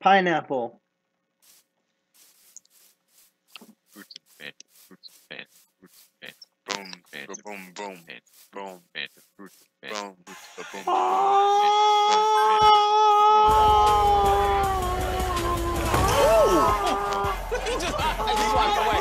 Pineapple. Boots and pants, boots and pants, boots and pants, Boom, pants, boom, boom, pants, boom, pants, boots and pants, boom, boots, boom, boom, He just he walked away.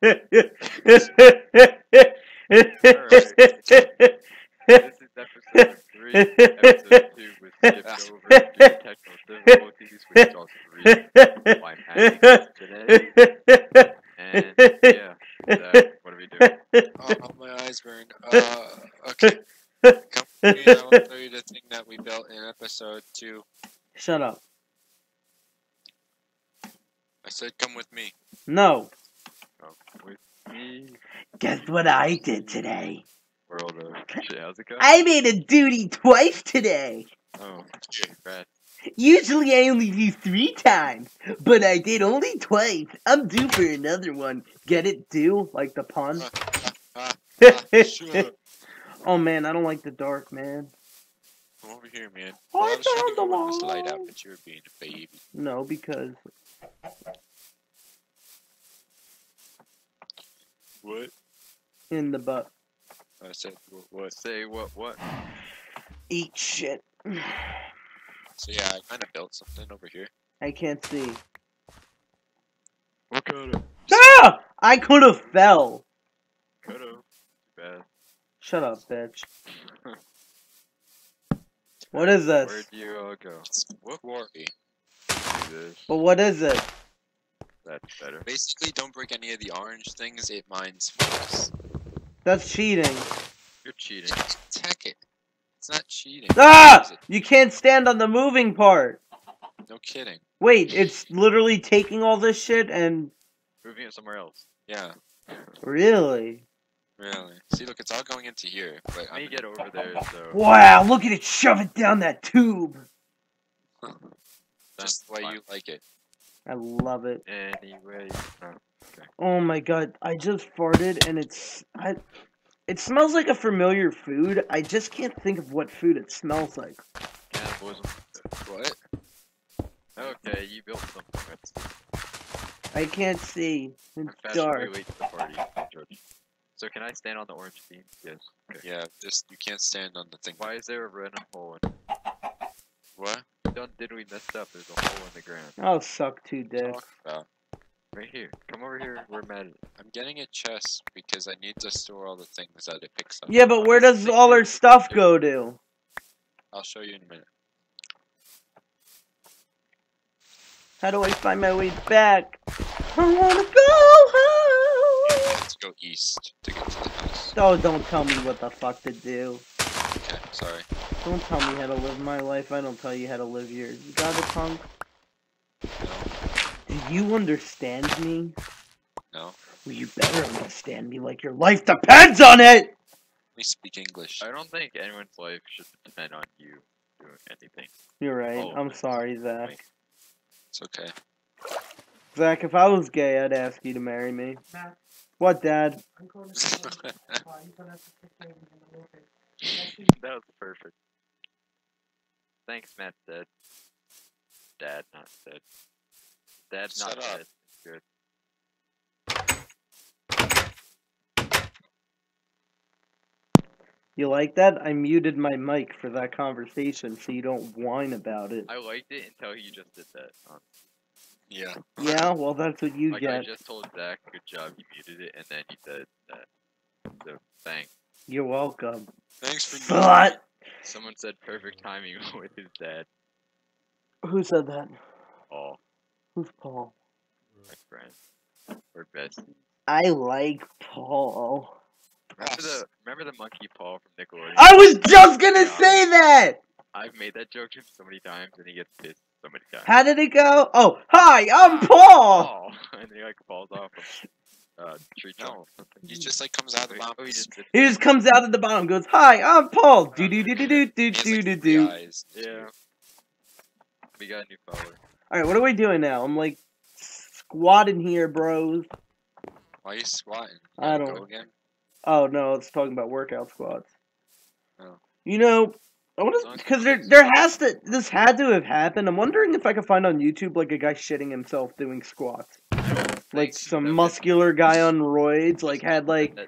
This is episode three. Episode two was skipped over due to technical difficulties, which is also the reason why I'm having this today. And yeah, that, what are we doing? oh, my eyes burn. Uh, okay. Come I will show you the thing that we built in episode two. Shut up. I said, come with me. No. Oh, Guess what I did today? world of shit. How's it going? I made a duty twice today. Oh, congrats. Usually I only do three times, but I did only twice. I'm due for another one. Get it? Do? Like the pun? Ah, ah, up. oh man, I don't like the dark, man. Come over here, man. I Well, I was trying to turned go the light light. out, but you were being a baby. No, because What? in the butt. I said, what? what? Say what? What? Eat shit. So yeah, I kind of built something over here. I can't see. What kind of? Ah! I could have fell. Could have. Bad. Shut up, bitch. What is this? Where'd you all go? What. Do. But what is it? That's better. Basically, don't break any of the orange things. It mines for. That's cheating. You're cheating. Just Tekkit. It's not cheating. Ah! It? You can't stand on the moving part. No kidding. Wait, it's literally taking all this shit and Moving it somewhere else. Yeah, really? really. See, look, it's all going into here. But Let I'm me get over there, so. Wow, look at it shove it down that tube. just the way you like it. I love it. Anyway, uh, no. Oh my god, I just farted and it's I it smells like a familiar food. I just can't think of what food it smells like. Cannibalism. What? Okay, you built something. That's I can't see. It's I'm fast dark. way to the party, So can I stand on the orange beam? Yes. Okay. Yeah, just you can't stand on the thing. Why is there a random hole in it? What? Done did we messed up? There's a hole in the ground. I'll suck two dicks. Right here. Come over here. We're mad. I'm getting a chest because I need to store all the things that it picks up. Yeah, but where does all our stuff go to? I'll show you in a minute. How do I find my way back? I wanna go home. have to go east to get to the house. Oh, don't tell me what the fuck to do. Okay, sorry. Don't tell me how to live my life. I don't tell you how to live yours. You got it, punk? No, Do you understand me? no. Well, you better understand me like your life depends on it! We speak English. I don't think anyone's life should depend on you doing anything. You're right. Oh, I'm sorry, Zach. It's okay. Zach, if I was gay, I'd ask you to marry me. Matt, What, Dad? I'm going to school. You're gonna have to take care of me in the morning. That was perfect. Thanks, Matt said. Dad, not said. Dad, Shut not up. said. Good. You like that? I muted my mic for that conversation so you don't whine about it. I liked it until you just did that. Um, Yeah. Yeah, well, that's what you like I just told Zach, good job, you muted it, and then you said that. So thanks. You're welcome. Thanks for but... Someone said perfect timing with his dad. Who said that? Paul, Who's Paul? my friend. We're besties. I like Paul. Remember the remember the monkey Paul from Nickelodeon? I was just gonna say that! I've made that joke to him so many times, and he gets pissed so many times. How did it go? Oh, hi, I'm Paul! Paul, and he like falls off a uh, tree trunk. No, he just like comes out of the bottom. oh, he just He just comes out at the bottom, goes, Hi, I'm Paul! Do do do do do do He has, do like, do three do. eyes. Yeah. We got a new follower. Alright, what are we doing now? I'm like squatting here, bros. Why are you squatting? I Wanna don't- Go again? Oh no, it's talking about workout squats. Oh. You know, I As want long to as because it's there fixed. there has to this had to have happened. I'm wondering if I could find on YouTube like a guy shitting himself doing squats, like some muscular guy on roids, like had like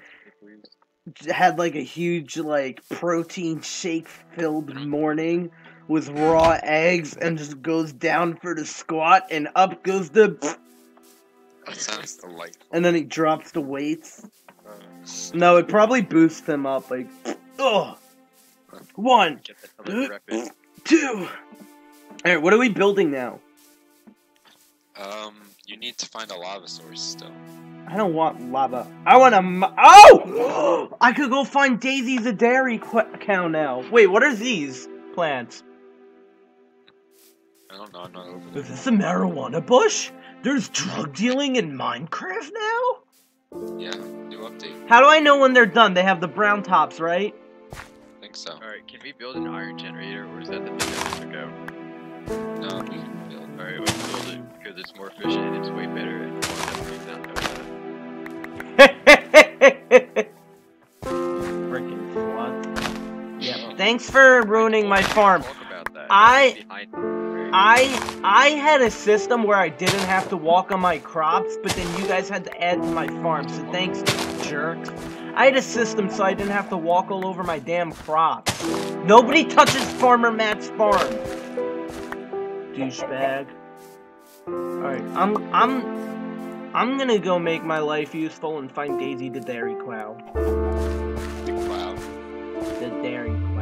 had like a huge like protein shake filled morning with raw eggs and just goes down for the squat and up goes the That sounds delightful. and then he drops the weights. Uh, No, it probably boosts him up like oh one, Get that other rep in. two. Alright, what are we building now? um, you need to find a lava source still. I don't want lava. I want a. Oh! I could go find Daisy the dairy qu- cow now. Wait, what are these plants? I don't know. I'm not over there. Is this a marijuana bush? There's drug dealing in Minecraft now? Yeah, new update. How do I know when they're done? They have the brown tops, right? I think so. Alright, can we build an iron generator or is that the thing that took out? No, we can build. Alright, let's build it because it's more efficient and it's way better Freaking slut. Yeah. Thanks for ruining my farm. Talk about that. I- It's behind me, right? I I had a system where I didn't have to walk on my crops, but then you guys had to add to my farm. So thanks, jerks. I had a system so I didn't have to walk all over my damn crops. Nobody touches Farmer Matt's farm. Douchebag. Alright, I'm I'm I'm gonna go make my life useful and find Daisy the Dairy Cow. Cloud. The Dairy Cow.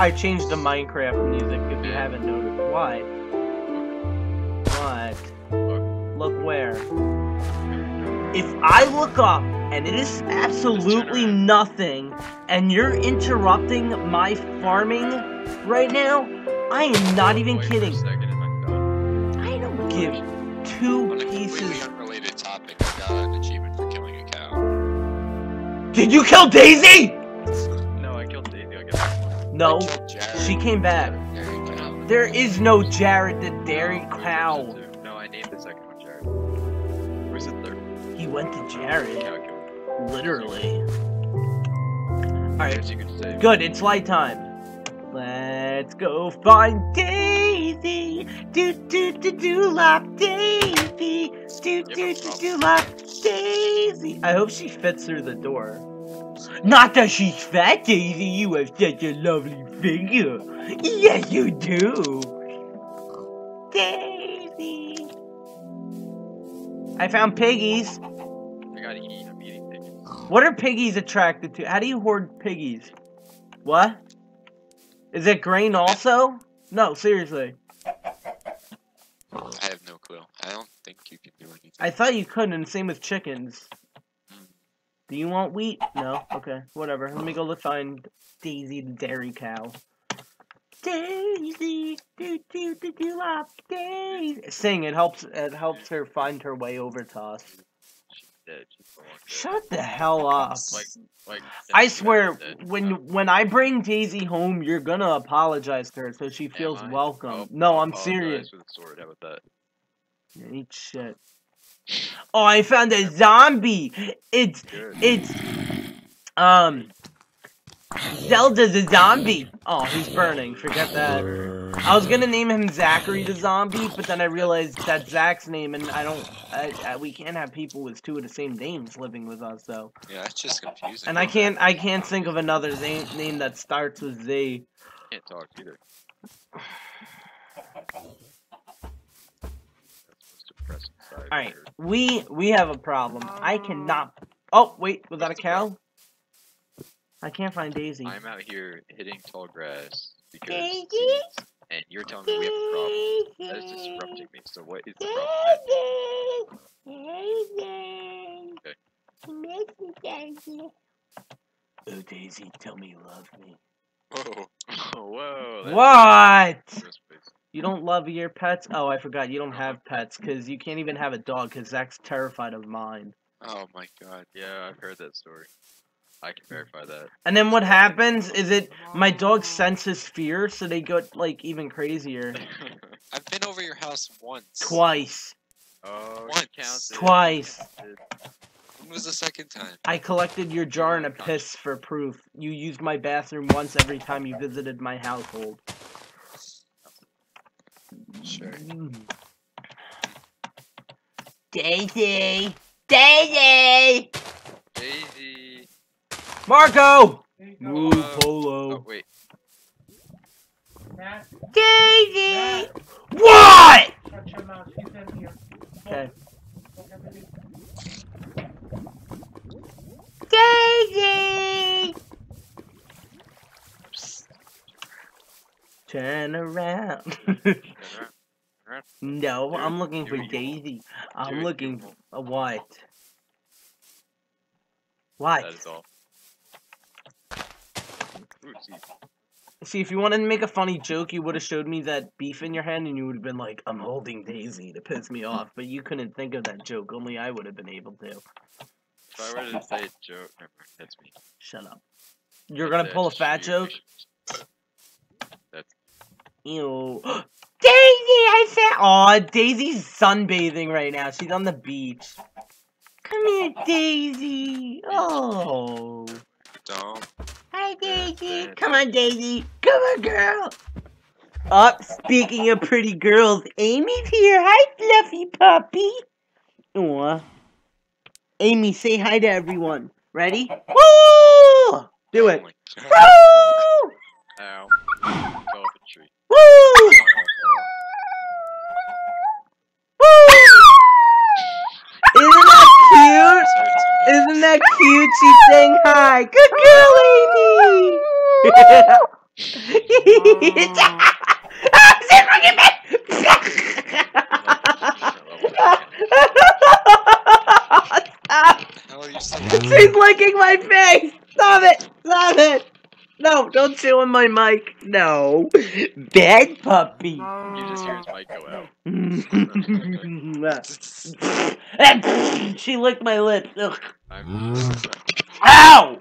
I changed the Minecraft music if you haven't noticed. Why? What? Look where? If I look up and it is absolutely nothing and you're interrupting my farming right now, I am not even Wait for a kidding. I don't give two On a completely pieces. topic, I got an achievement for killing a cow. Did you kill Daisy? No, she came back. There you go. There is no Jared the Dairy Cow. No, I named the second one Jared. Where's the third? He went to Jared, Yeah, I killed. literally. Alright, guess you could say. good, it's light time. Let's go find Daisy. Do do do do lop Daisy. Do do do do lop Daisy. I hope she fits through the door. Not that she's fat, Daisy. You have such a lovely figure. Yes, you do. Daisy. I found piggies. I gotta eat. I'm eating piggies. What are piggies attracted to? How do you hoard piggies? What? Is it grain also? No, seriously. I have no clue. I don't think you can do anything. I thought you couldn't, and same with chickens. Do you want wheat? No? Okay, whatever. Let me go look find Daisy the dairy cow. Daisy, do do do do love Daisy. Sing, it helps it helps her find her way over to us. Dead. She's no longer dead. Shut the hell up. Like, like. I swear, Dead. when Oh. when I bring Daisy home, you're gonna apologize to her so she feels welcome. Oh, no, I'll I'm serious. With a sword. How about that? Yeah, Eat shit. Oh, I found a zombie. It's Good. it's um Zelda's a zombie. Oh, he's burning. Forget that. I was gonna name him Zachary the zombie, but then I realized that's Zach's name, and I don't. I, I, we can't have people with two of the same names living with us, though. Yeah, it's just confusing. And I can't. I can't think of another name name that starts with Z. Can't talk either. That's depressing side. All right, here. we we have a problem. I cannot. Oh wait, was that a cow? I can't find Daisy. I'm out here hitting tall grass because. Daisy? And you're telling me we have a problem. That is disrupting me. So what is the problem? Oh Daisy, tell me you love me. Whoa. Oh Whoa. that's What? Gross place. You don't love your pets? Oh, I forgot. You don't have pets because you can't even have a dog because Zach's terrified of mine. Oh my god. Yeah, I've heard that story. I can verify that. And then what happens is it my dog senses fear, so they get like even crazier. I've been over your house once. Twice. oh, Once. counted. Twice. Counted. When was the second time? I collected your jar and a piss for proof. You used my bathroom once every time you visited my household. Sure. Daisy! Daisy! Daisy. Marco! There you go. Oh, polo. wait. Matt, Daisy! Matt, What? shut your mouth. She's in here. Okay. Look at the- Daisy! Turn around. No, I'm looking for Daisy. I'm looking for a what? What? That is all. See. If you wanted to make a funny joke, you would have showed me that beef in your hand, and you would have been like, "I'm holding Daisy" to piss me off. But you couldn't think of that joke. Only I would have been able to. If I were to say a joke, never that's me. Shut up. You're gonna pull a fat joke? Ew. Daisy, I said. Aw, Daisy's sunbathing right now. She's on the beach. Come here, Daisy. Oh. Don't. Hi, Daisy. Come on, Daisy. Come on, girl. Up, speaking of pretty girls, Amy's here. Hi, fluffy puppy. Aw. Amy, say hi to everyone. Ready? Woo! Do it. Oh. Woo! ow. Fell off a tree. Woo! Woo! Isn't that cute? Isn't that cute? She's saying hi. Good girl, Amy. She's looking me. Stop. How are you still She's licking my face. Stop it. Stop it. No, don't chew on my mic. No. Bad puppy. You just hear his mic go out. she licked my lips. Ugg. I'm. Ow!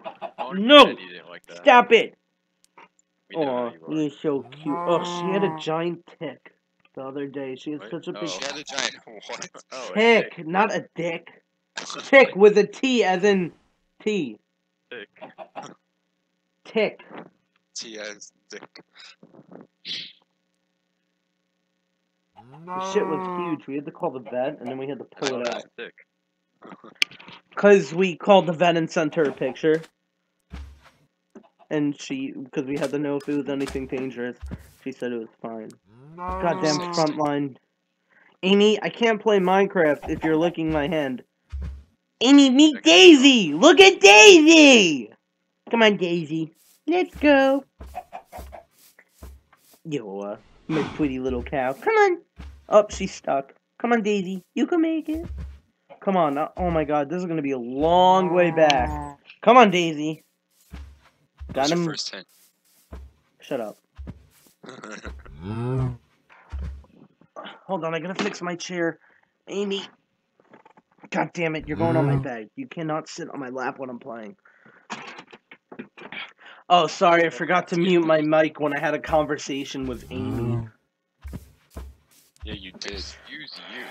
No. said he didn't like. Stop it. We Oh, who you are. you're so cute. Oh, she had a giant tick the other day. She had What? such a big oh. She had a giant what? Oh, a tick, not a dick. Tick with a T as in T. tick. Tick. T.S. Dick. The shit was huge. We had to call the vet and then we had to pull it out. Because we called the vet and sent her a picture. And she, because we had to know if it was anything dangerous, she said it was fine. Goddamn Six. frontline. Amy, I can't play Minecraft if you're licking my hand. Amy, meet Daisy! Look at Daisy! Come on, Daisy. Let's go. Yo, uh, my pretty little cow. Come on. Oh, she's stuck. Come on, Daisy. You can make it. Come on. uh, Oh my god, this is gonna be a long way back. Come on, Daisy. Got What's your him. first hint? Shut up. Hold on, I gotta fix my chair. Amy. God damn it, you're going on my bed. You cannot sit on my lap when I'm playing. Oh, sorry, I forgot to mute my mic when I had a conversation with Amy. Oh. yeah, you did. Excuse you.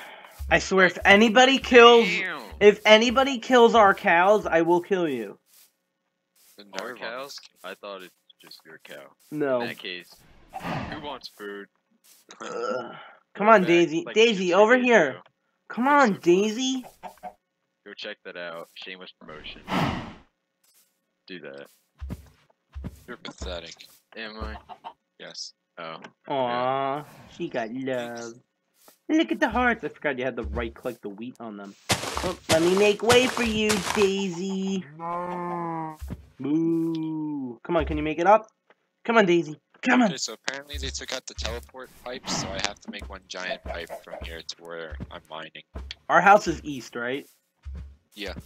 I swear, if anybody kills, Damn. if anybody kills our cows, I will kill you. Our cows? I thought it's just your cow. No. In that case, who wants food? kid. Come on, Daisy. like, Daisy, over here. ago. Come on, so. Daisy. Go check that out. Shameless promotion. Do that. You're pathetic. Am I? Yes. Oh. Aw, she got love. Look at the hearts. I forgot you had to right click the wheat on them. Oh, let me make way for you, Daisy. No. Moo. Come on, can you make it up? Come on, Daisy. Come on. Okay, so apparently they took out the teleport pipes, so I have to make one giant pipe from here to where I'm mining. Our house is east, right? I'm at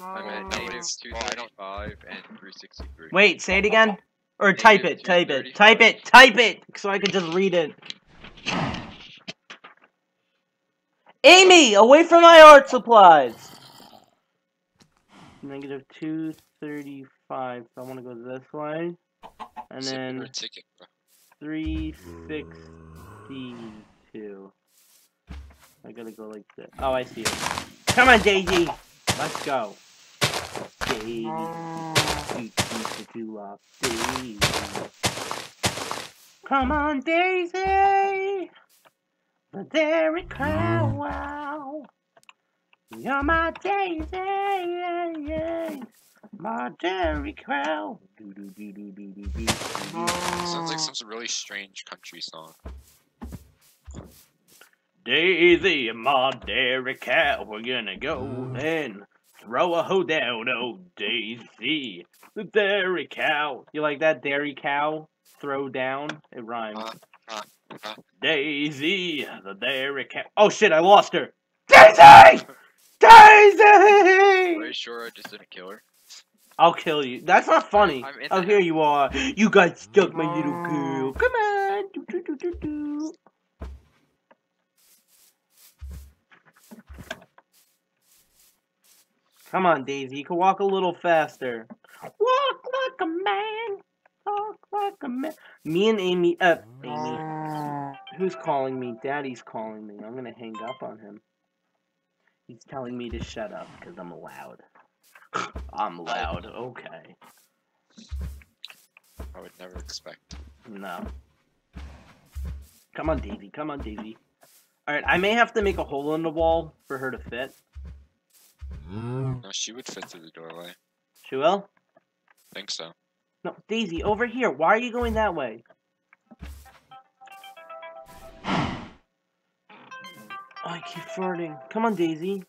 No, native it's- well, I don't- 235 and 363. Wait, say it again. Or type Negative it, type it, type it, type it, so I can just read it. Amy, away from my art supplies. Negative two thirty-five. So I want to go this way, and then her ticket, bro. three sixty-two. I gotta go like this. Oh, I see it. Come on, Daisy. Let's go. Do, uh, Daisy. Come on, Daisy. The Dairy Crown, wow. You're my Daisy, yeah, yeah. My Dairy cow. Sounds like some really strange country song. Daisy, my dairy cow, we're gonna go and throw a hoe down, oh Daisy, the dairy cow. You like that dairy cow? Throw down? It rhymes. Uh, uh, uh. Daisy, the dairy cow. Oh shit, I lost her. Daisy! Daisy! Are you sure I just didn't kill her? I'll kill you. That's not funny. Oh, here you are. You got stuck, my little girl. Come on. Do, do, do, do, do. Come on, Daisy. You can walk a little faster. Walk like a man. Talk like a man. Me and Amy. Uh, Amy. Who's calling me? Daddy's calling me. I'm gonna hang up on him. He's telling me to shut up because I'm loud. I'm loud. Okay. I would never expect. No. Come on, Daisy. Come on, Daisy. Alright, I may have to make a hole in the wall for her to fit. Mm. No, she would fit through the doorway. She will? think so. No, Daisy, over here. Why are you going that way? Oh, I keep farting. Come on, Daisy.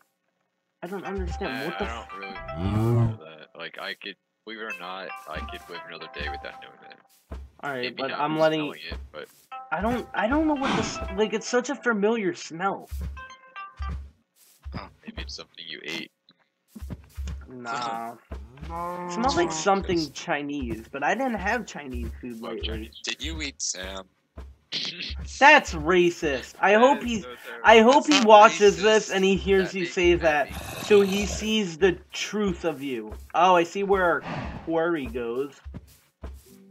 I don't understand. I, what the I don't really know that. Like, I could, believe it or not, I could live another day without knowing it. Alright, but I'm letting... it, but I don't... I don't know what this... Like, it's such a familiar smell. Maybe it's something you ate. Nah. It smells like something Chinese, but I didn't have Chinese food Love lately. Chinese. Did you eat Sam? That's racist. I That hope is he's... so. I hope That's he watches racist. this and he hears That you say me that, so he sees the truth of you. Oh, I see where our quarry goes.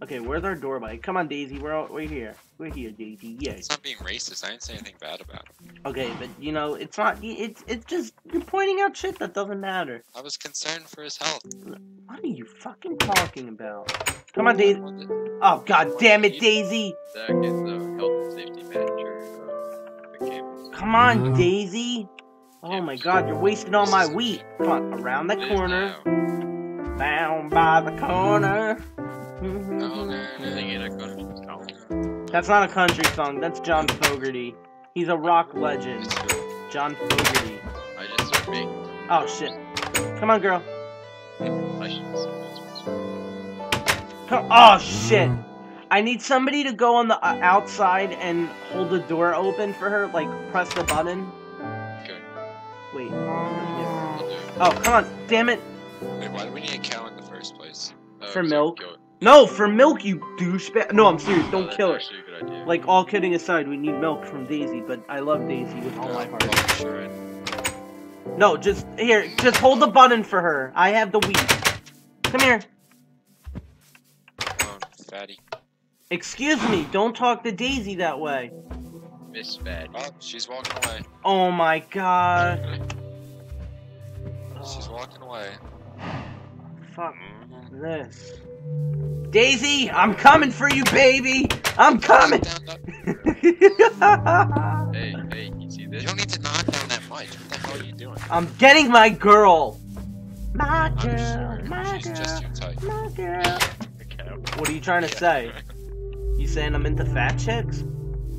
Okay, where's our door bike? Come on, Daisy. We're all, we're here. We're here, Daisy. Yes. It's not being racist. I didn't say anything bad about him. Okay, but you know, it's not. It's it's just you're pointing out shit that doesn't matter. I was concerned for his health. What are you fucking talking about? Come on, Daisy. Oh god damn it, Daisy! Zach is health and safety manager of the campus. Come on, mm-hmm. Daisy. Oh my god, you're wasting all my wheat. Come on, around the corner. now. Down by the corner. Song. no. That's not a country song. That's John Fogerty. He's a rock legend. John Fogerty. I just started making. Oh shit. Come on, girl. I. Come. Oh shit. I need somebody to go on the uh, outside and hold the door open for her. Like press the button. Okay. Wait. I'll do it. Oh come on. Damn it. Wait, why do we need a cow in the first place? Oh, For milk. No, for milk, you douchebag. No, I'm serious. Oh, Don't that's kill her. actually a good idea. Like all kidding aside, we need milk from Daisy, but I love Daisy with all my heart. Oh. No, just here, just hold the button for her. I have the wheat. Come here. Come on, fatty. Excuse me, don't talk to Daisy that way. Miss Fatty. Oh, she's walking away. Oh my god. She's walking away. Fuck. This. Daisy, I'm coming for you, baby. I'm coming. Hey, hey, you see You don't need to knock down that mic. What the hell are you doing? I'm getting my girl. My I'm girl, sure my she's just girl, your type. my girl. What are you trying to say? You saying I'm into fat chicks?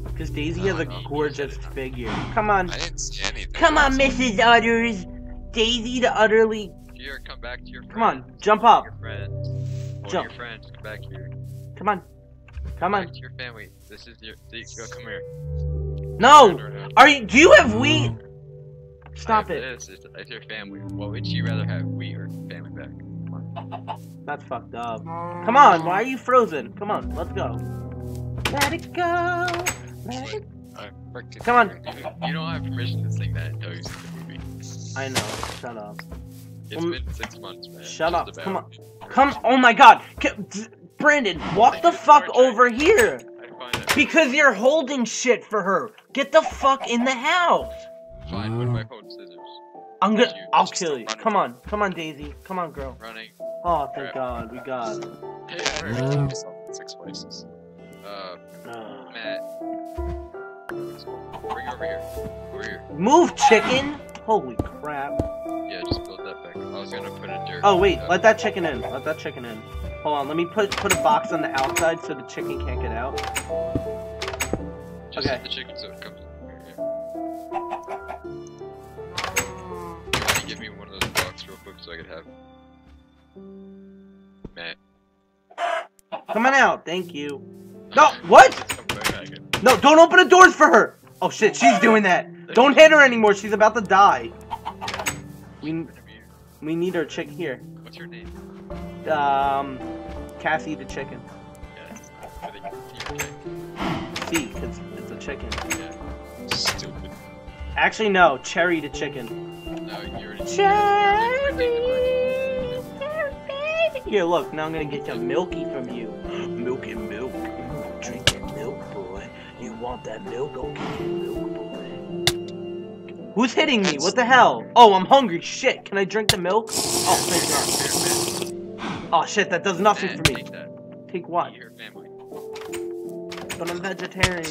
Because Daisy has a No, no, gorgeous you said it. figure. Come on. I didn't see anything. Come on, Mrs. Utters. Daisy the utterly. Here, come back to your friends. Come on, jump up. Your friends. Hold Jump. your friends. Come back here. Come on. Come Back on. to your family. This is your. See, go, come here. No! Are you. Do you have wheat? Stop have it. This. It's, it's your family. What would you rather have, we or family back? That's fucked up. Come on, why are you frozen? Come on, let's go. Let it go. Let it... I Come on. You, you don't have permission to sing that until you see the movie. I know. Shut up. It's Um, been six months, man. shut up, come on. Come. Oh my God. Brandon, walk the fuck over here. I. Because you're holding shit for her. Get the fuck in the house. Fine, what if I hold scissors? I'm gonna. I'll kill you. Come on. Come on, Daisy. Come on, girl. Running. Oh, thank God. We got. it. Hey, Yeah, where- you killed yourself in six places. Uh, Ugh. Matt. Bring over here. Over here. Move, chicken. Holy crap. Yeah, just was gonna put a dirt. Oh wait, let that chicken in. Let that chicken in. Hold on. Let me put put a box on the outside so the chicken can't get out. Just okay. the chicken so it comes. Here, here. Can you give me one of those blocks real quick so I could have? Matt. Come on out. Thank you. No. What? No. Don't open the doors for her. Oh shit. She's doing that. Don't hit her anymore. She's about to die. We we need our chick here. What's your name? Um, Cassie the chicken. Yes. I think it's C, cause it's a chicken. Yeah. Stupid. Actually, no. Cherry the chicken. No, you already. Cherry. Here, look. Now I'm gonna get some milky from you. Milky milk. Drink that milk, boy. You want that milk? Okay, milk, boy. Who's hitting me? What the hell? Oh, I'm hungry. Shit, can I drink the milk? Oh, thank God. Oh, shit, that does nothing for me. Take what? But I'm vegetarian.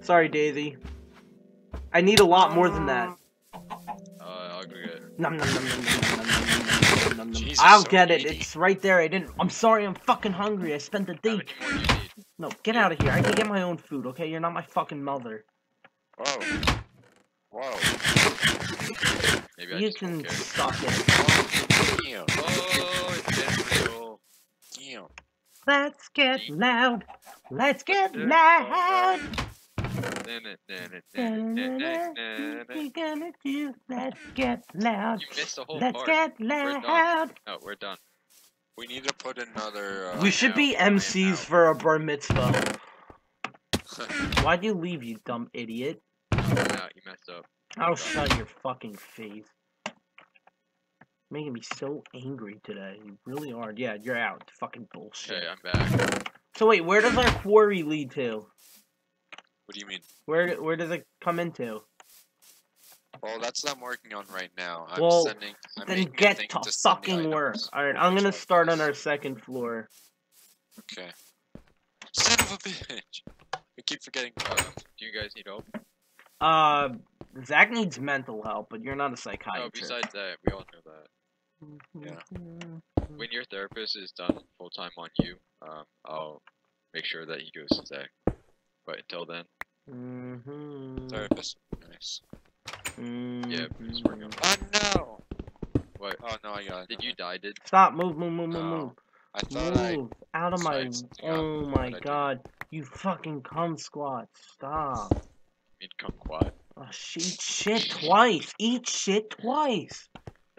Sorry, Daisy. I need a lot more than that. I'll nom, I'll get it. It's right there. I didn't. I'm sorry. I'm fucking hungry. I spent the day. No, get out of here. I can get my own food. Okay, you're not my fucking mother. Oh. Whoa. Maybe I You just can care. suck it. Damn. Oh, it's getting real. Damn. Let's get loud. Let's get loud. You We gonna do? Let's get loud. missed the whole Let's part. get We're loud. No, we're done. We need to put another. Uh, We should be MCs for a bar mitzvah. Why'd you leave, you dumb idiot? Messed up. I'll shut your fucking face. Making me so angry today. You really are. Yeah, you're out. Fucking bullshit. Okay, I'm back. So wait, where does our quarry lead to? What do you mean? Where where does it come into? Well, that's what I'm working on right now. I'm Well, sending. I'm Then get to the fucking work. Alright, I'm gonna start on our second floor. Okay. Son of a bitch! I keep forgetting. Do you guys need help? Uh, Zach needs mental help, but you're not a psychiatrist. No, psychiatrist. besides that, we all know that. Yeah. When your therapist is done full time on you, um, I'll make sure that he goes to Zach. But until then, Mm-hmm. Therapist. Nice. yeah, just working on Oh no! What? Oh no, I got it. Did you die? Did Stop! Move! Move! Move! Move! No, Move! I thought I. Out of my. decided something out, Oh my god! You fucking cum squat! Stop! Mean kumquat? Oh, she eat shit twice. Eat shit twice.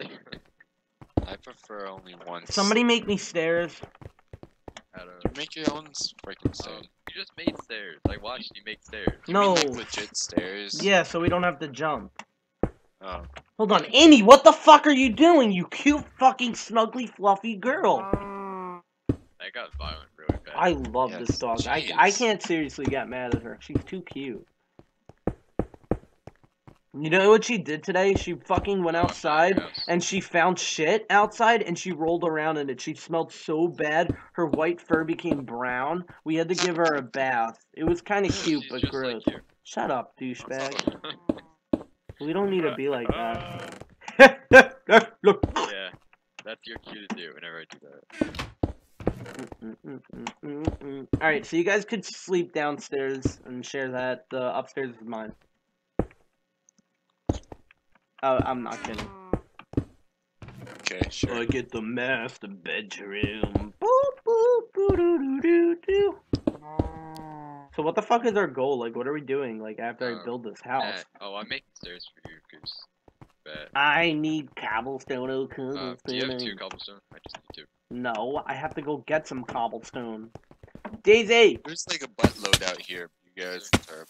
I prefer only one. Somebody make me stairs. Out of, You make your own freaking um, stairs. you just made stairs. I watched you make stairs. No. mean, like legit stairs. Yeah, so we don't have to jump. Oh. Hold on, Annie, what the fuck are you doing, you cute fucking snuggly fluffy girl? That got violent really bad. I love this Yes, dog. I, I can't seriously get mad at her. She's too cute. You know what she did today? She fucking went outside yes. and she found shit outside and she rolled around in it. She smelled so bad, her white fur became brown. We had to give her a bath. It was kind of cute, She's but gross. Like Shut up, douchebag. We don't need to be like that. Uh, Look. yeah, that's your cue to do whenever I do that. Alright, so you guys could sleep downstairs and share that. The upstairs is mine. Oh, I'm not kidding. Okay, sure. get the master bedroom. Boop, boop, boo, doo, doo, doo, doo. So what the fuck is our goal? Like, what are we doing? Like after I Um, build this house? Matt, oh, I'm making stairs for you because bet. I need cobblestone. Oh, Uh, do you have two cobblestone? I just need two. No, I have to go get some cobblestone. Daisy! There's like a buttload out here. You guys are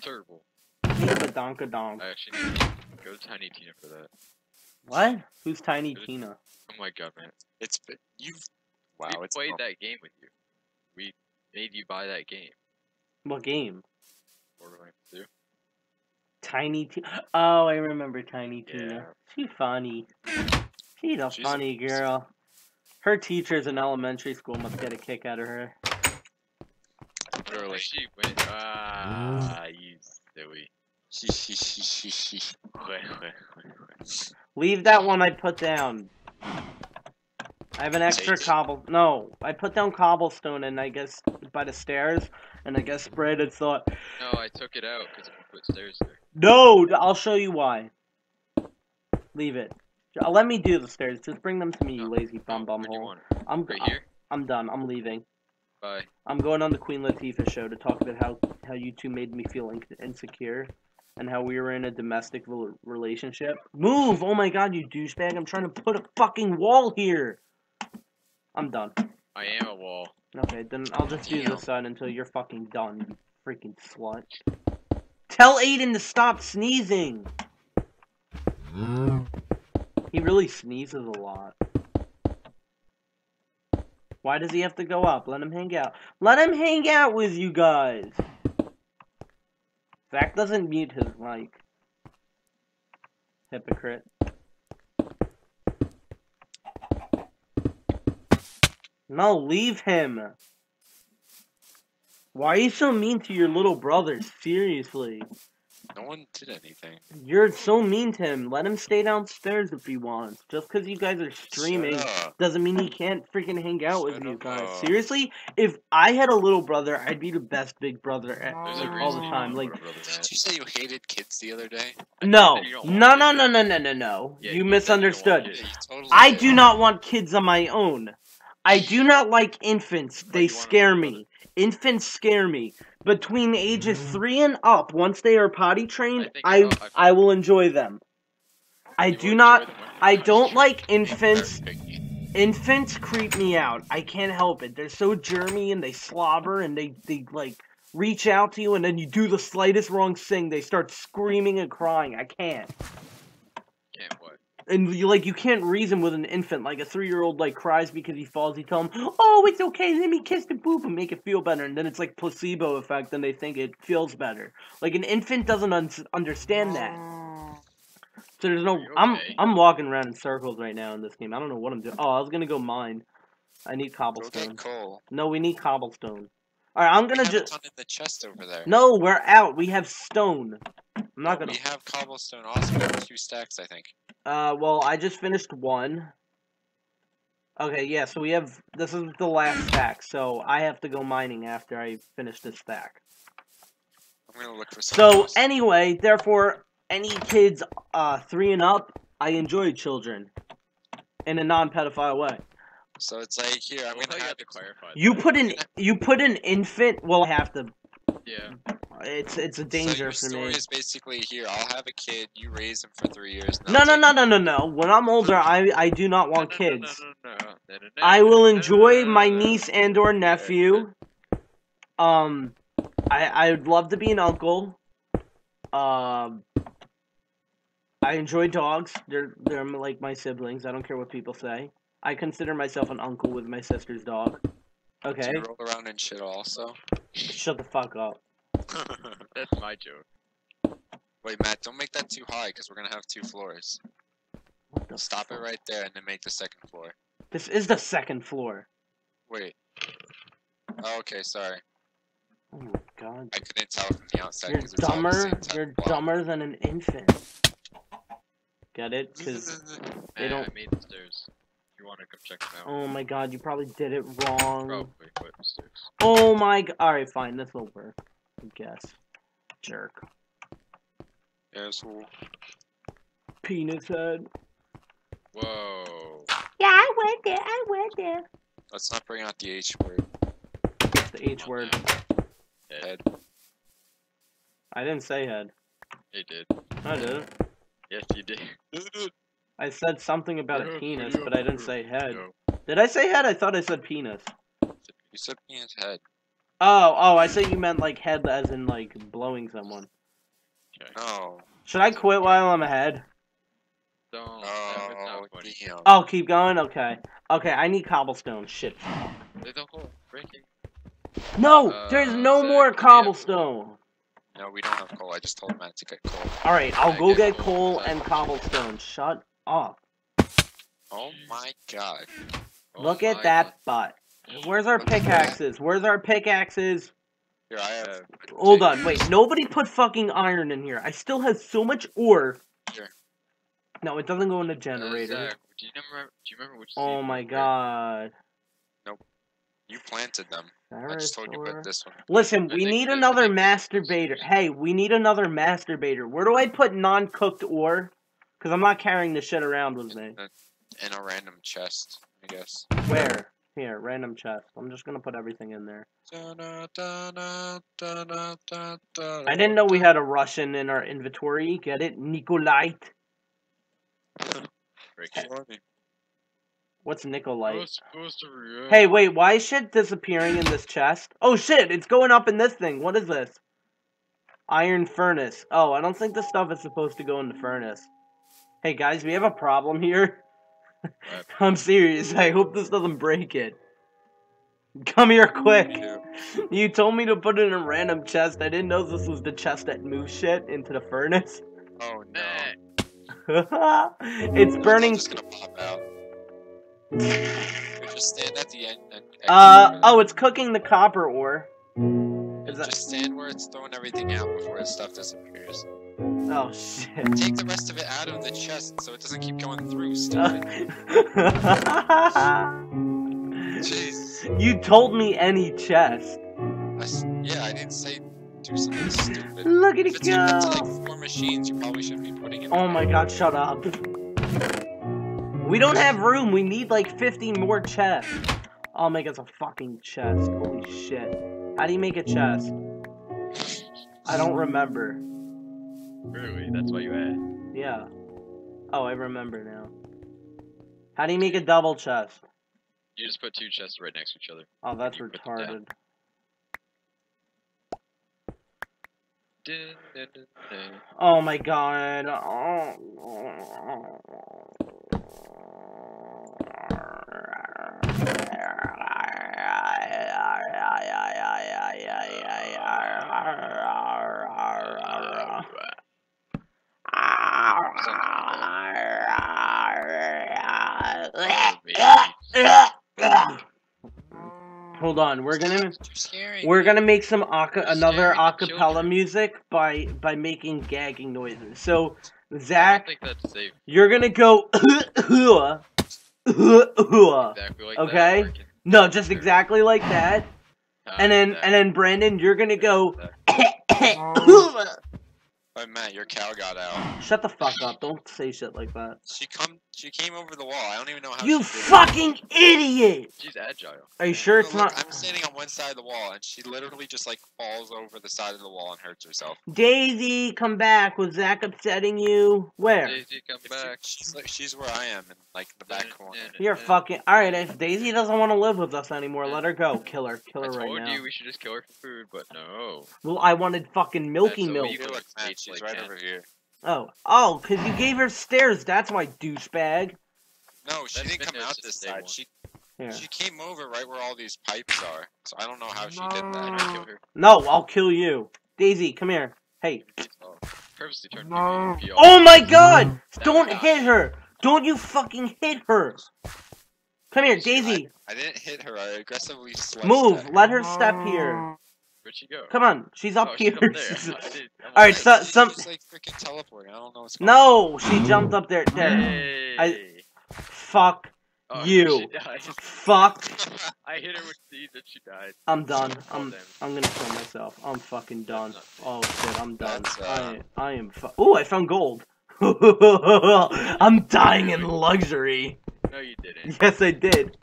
terrible. Terrible. Donka donk. I actually need to go to Tiny Tina for that. What? Who's Tiny Tina? Oh my god, man. It's been- you've wow. we it's played not- that game with you. We made you buy that game. What game? Borderlands 2. Tiny Tina. Oh, I remember Tiny Yeah. Tina. She's funny. She's a She's a- funny girl. Her teachers in elementary school must get a kick out of her. Where Really. she went? Ah, you silly. Leave that one I put down. I have an extra cobble. No, I put down cobblestone and I guess by the stairs, and I guess Brandon thought, no, I took it out because we put stairs there. no, I'll show you why. Leave it. Uh, Let me do the stairs. Just bring them to me, you lazy bum bum where do you hole. I'm Right here? I'm done. I'm leaving. Bye. I'm going on the Queen Latifah show to talk about how how you two made me feel in- insecure and how we were in a domestic relationship. Move! Oh my god, you douchebag! I'm trying to put a fucking wall here. I'm done. I am a wall. Okay, then I'll just do Damn. this side until you're fucking done, you freaking slut. Tell Aiden to stop sneezing. He really sneezes a lot. Why does he have to go up? Let him hang out. Let him hang out with you guys. Zach doesn't mute his mic. Hypocrite. No, leave him. Why are you so mean to your little brother? Seriously. No one did anything. You're so mean to him. Let him stay downstairs if he wants. Just because you guys are streaming doesn't mean he can't freaking hang out with Shut you up. guys. Seriously, if I had a little brother, I'd be the best big brother at, There's a like, all the time. Like, want a brother, Did you say you hated kids the other day? I no, that you don't no, no, no, no, no, no, no. Yeah, you you you misunderstood. Yeah, you totally I do not want kids on my own. I do not like infants. But They you want scare brother. me. Infants scare me. Between ages mm. three and up, once they are potty trained, think I about- I- I will enjoy them. I You do not. enjoy them when I don't like infants. Infants creep me out. I can't help it. They're so germy and they slobber and they they like reach out to you and then you do the slightest wrong thing, they start screaming and crying. I can't. Can't what? And you like you can't reason with an infant. Like a three-year-old like cries because he falls. You tell him oh it's okay. Let me kiss the boob and make it feel better. And then it's like placebo effect and they think it feels better. Like an infant doesn't un- understand that. So there's no Are you i'm i'm walking around in circles right now in this game. I don't know what i'm doing oh i was gonna go mine. I need cobblestone. no we need cobblestone all right i'm gonna just in the chest over there. no we're out we have stone i'm not gonna We have cobblestone also. We have two stacks, I think. Uh, well, I just finished one. Okay, yeah, so we have, this is the last stack, so I have to go mining after I finish this stack. I'm gonna look for some. So, anyway, therefore, any kids, uh, three and up, I enjoy children. In a non-pedophile way. So it's like here. I'm Well, gonna you have have to clarify. You that. put an, you put an infant, well, I have to, Yeah. it's, it's a So danger your for story me. is basically here. I'll have a kid. You raise him for three years. No, no, no, no, no, no. When I'm older, I, I do not want kids. no, no, no, no, no, no, I will enjoy my no, no. niece and or nephew. Um, I I would love to be an uncle. Um, I enjoy dogs. They're they're like my siblings. I don't care what people say. I consider myself an uncle with my sister's dog. Do Okay, you roll around and shit also? shut the fuck up. That's my joke. Wait, Matt, don't make that too high because we're gonna have two floors. Stop it right there and then make the second floor. This is the second floor. Wait. Oh, okay, sorry. Oh my god. I couldn't tell from the outside You're because it's all the dumber. You're block. dumber than an infant. Get it? Cause They Eh, don't- I made the stairs. You want to come check them out? oh my god, you probably did it wrong. Probably. What the? Oh my god. Alright, fine. This will work. I guess. Jerk. Asshole. Penis head. Whoa. Yeah, I went there. I went there. Let's not bring out the H word. What's the H word? Head. Head. I didn't say head. It did. I did. Yes, you did. I said something about a penis, but I didn't say head. No. Did I say head? I thought I said penis. You said penis head. Oh, oh, I said you meant like head as in like blowing someone. No. Should I quit while I'm ahead? Don't. Oh, damn. Oh, keep going? Okay. Okay, I need cobblestone. Shit. There's a hole breaking. No! Uh, there's no Zach, more do we have- cobblestone! No, we don't have coal. I just told Matt to get coal. Alright, I'll I go get get coal, coal and cobblestone. Shut up. Oh my god. Oh Look at that butt. Where's our pickaxes? Where's our pickaxes? Here, I have. Hold on, wait. Nobody put fucking iron in here. I still have so much ore. Here. No, it doesn't go in the God. Uh, generator. Do you remember? Do you remember which? Oh my god. You planted them. I just told you about this one. Listen, I we need another think this is- masturbator. Hey, we need another masturbator. Where do I put non-cooked ore? Because I'm not carrying the shit around with me. In a random chest, I guess. Where? Here, random chest. I'm just gonna put everything in there. I didn't know we had a Russian in our inventory. Get it? Nikolite. What's Nikolite? What's supposed to react? Hey, wait, why is shit disappearing in this chest? Oh shit, it's going up in this thing. What is this? Iron furnace. Oh, I don't think this stuff is supposed to go in the furnace. Hey guys, we have a problem here. I'm serious. I hope this doesn't break it. Come here quick. You told me to put it in a random chest. I didn't know this was the chest that moves shit into the furnace. Oh no. It's It's burning. just gonna pop out. Just stand at the end. And, and Uh oh, it's cooking the copper ore. Is that? just stand where it's throwing everything out before the stuff disappears. Oh shit. Take the rest of it out of the chest so it doesn't keep going through. Stupid. Jeez. you told me any chest. I yeah, I didn't say do something stupid. Look at If it it's up to go. like four machines, you probably shouldn't be putting it. Oh my god, shut up. We don't have room. We need like 50 more chests. I'll make us a fucking chest. Holy shit. How do you make a chest? I don't remember. Really? That's why you had? Yeah. Oh, I remember now. How do you make a double chest? You just put two chests right next to each other. Oh, that's You put them down. retarded. Oh my god. Hold on, we're gonna we're gonna make some aca- another acapella children. music by by making gagging noises. So I Zach, think that's safe. you're gonna go Exactly like Okay. that. no, just exactly like that. And then and then Brandon, you're gonna go Oh Matt, your cow got out. Shut the fuck up! Don't say shit like that. She come. She came over the wall. I don't even know how. You she did it. fucking idiot! She's agile. Are you sure it's look, not I'm standing on one side of the wall, and she literally just like falls over the side of the wall and hurts herself. Daisy? Come back. Was Zach upsetting you? Where? Daisy, come back. She's like she's where I am in like the back corner. You're fucking alright. If Daisy doesn't want to live with us anymore, let her go. Kill her. Kill I her told right now. you we should just kill her for food, but no. Well, I wanted fucking milky That's milk. Illegal. Here, look, Matt, States she's like right that. over here. Oh, oh, cause you gave her stairs. That's why douchebag. No, she That's didn't come out this side. one. She Here. she came over right where all these pipes are. So I don't know how she did that. just killed her. No, I'll kill you. Daisy, come here. Hey. Oh, purposely turned No. Oh my God! That Don't was- hit her. Don't you fucking hit her. Come here, Daisy, Daisy. I didn't hit her. I aggressively sliced Move. her. Let her step here. Where'd she go? Come on. She's up oh, here. She's up. I Alright, so- She's some- just, like freaking teleporting. I don't know what's going No, she jumped up there. There. Hey. I- Fuck. Oh, you. Fuck. I hit her with seeds and she died. I'm done. I'm. I'm gonna kill myself. I'm fucking done. Oh shit, I'm done. Uh, I I am. Fu- oh, I found gold. I'm dying in luxury. No, you didn't. Yes, I did.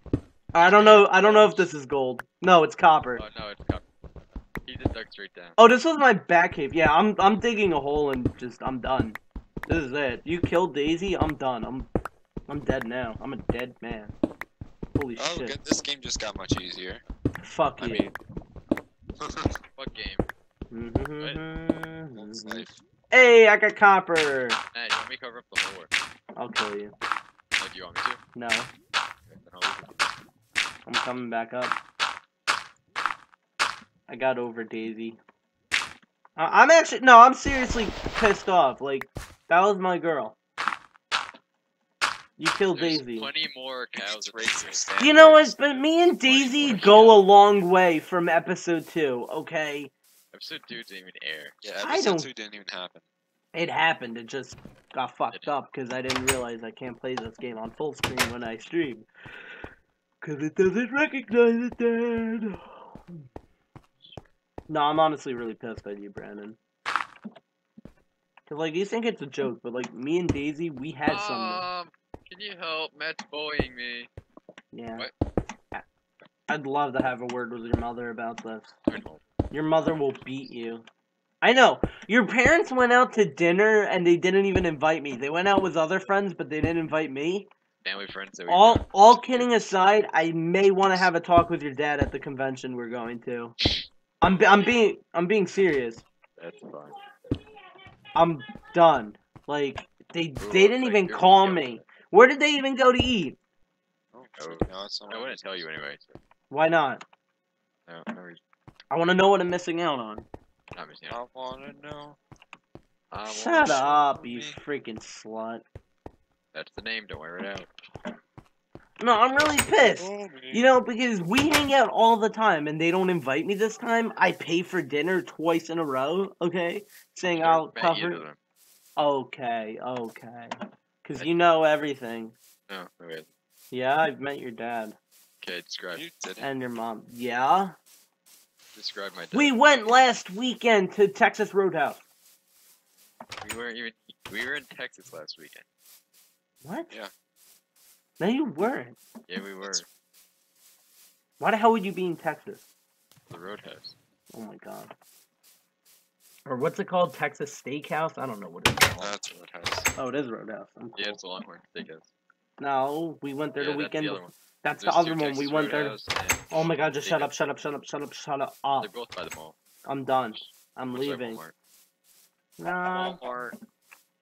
I don't know. I don't know if this is gold. No, it's copper. Oh no, it's copper. He just dug straight down. Oh, this was my back cave. Yeah, I'm I'm digging a hole and just I'm done. This is it. You killed Daisy, I'm done. I'm I'm dead now. I'm a dead man. Holy Oh, shit. good. This game just got much easier. Fuck I you. mean, What game? that's Mhm. life. hey, I got copper. Hey, you want me to cover up the floor? I'll kill you. Like, do you want me to? No, Okay, then I'll leave. I'm coming back up. I got over Daisy. I- I'm actually no, I'm seriously pissed off. Like that was my girl. You killed There's Daisy. plenty more cows. It's racist. You know what? But me and Daisy go a long way from episode two. Okay, Episode 2 didn't even air. Yeah, I episode don't- two didn't even happen. it happened. It just got fucked up because I didn't realize I can't play this game on full screen when I stream. Cause it doesn't recognize it, Dad. No, I'm honestly really pissed at you, Brandon. Cause like you think it's a joke, but like me and Daisy, we had some. Um, can you help? Matt's bullying me. Yeah. what? I'd love to have a word with your mother about this. Your mother will beat you. I know. Your parents went out to dinner and they didn't even invite me. They went out with other friends, but they didn't invite me. Family friends that we All all kidding aside, I may want to have a talk with your dad at the convention we're going to. I'm I'm being I'm being serious. That's fine. I'm done. Like they Ooh, they didn't like even call me. Where did they even go to eat? Oh, no, it's I wouldn't tell you anyway. So Why not? no, no reason. I want to know what I'm missing out on. Not missing out. I wanna know. I Shut up, you me. freaking slut. That's the name. Don't wear it out. No, I'm really pissed. You know, because we hang out all the time and they don't invite me this time. I pay for dinner twice in a row, okay? Saying Never I'll met cover. Okay, okay. Because you know everything. No, no, wait. Yeah, I've met your dad Okay, describe. You and your mom. Yeah? Describe my. Dad. We went last weekend to Texas Roadhouse. We weren't even. We were in Texas last weekend. What? Yeah. No, you weren't. Yeah, we were. Why the hell would you be in Texas? The Roadhouse. Oh my god. Or what's it called? Texas Steakhouse? I don't know what it's called. That's Roadhouse. oh, it is Roadhouse. I'm cool. Yeah, it's a Longhorn Steakhouse. No, we went there yeah, the that's weekend. the other one. That's the other one. We went there. Oh my god, just shut up, Steakhouse. shut up, shut up, shut up, shut up, shut up. Oh, They're both by the mall. I'm done. I'm Which leaving. Walmart. Nah. Walmart.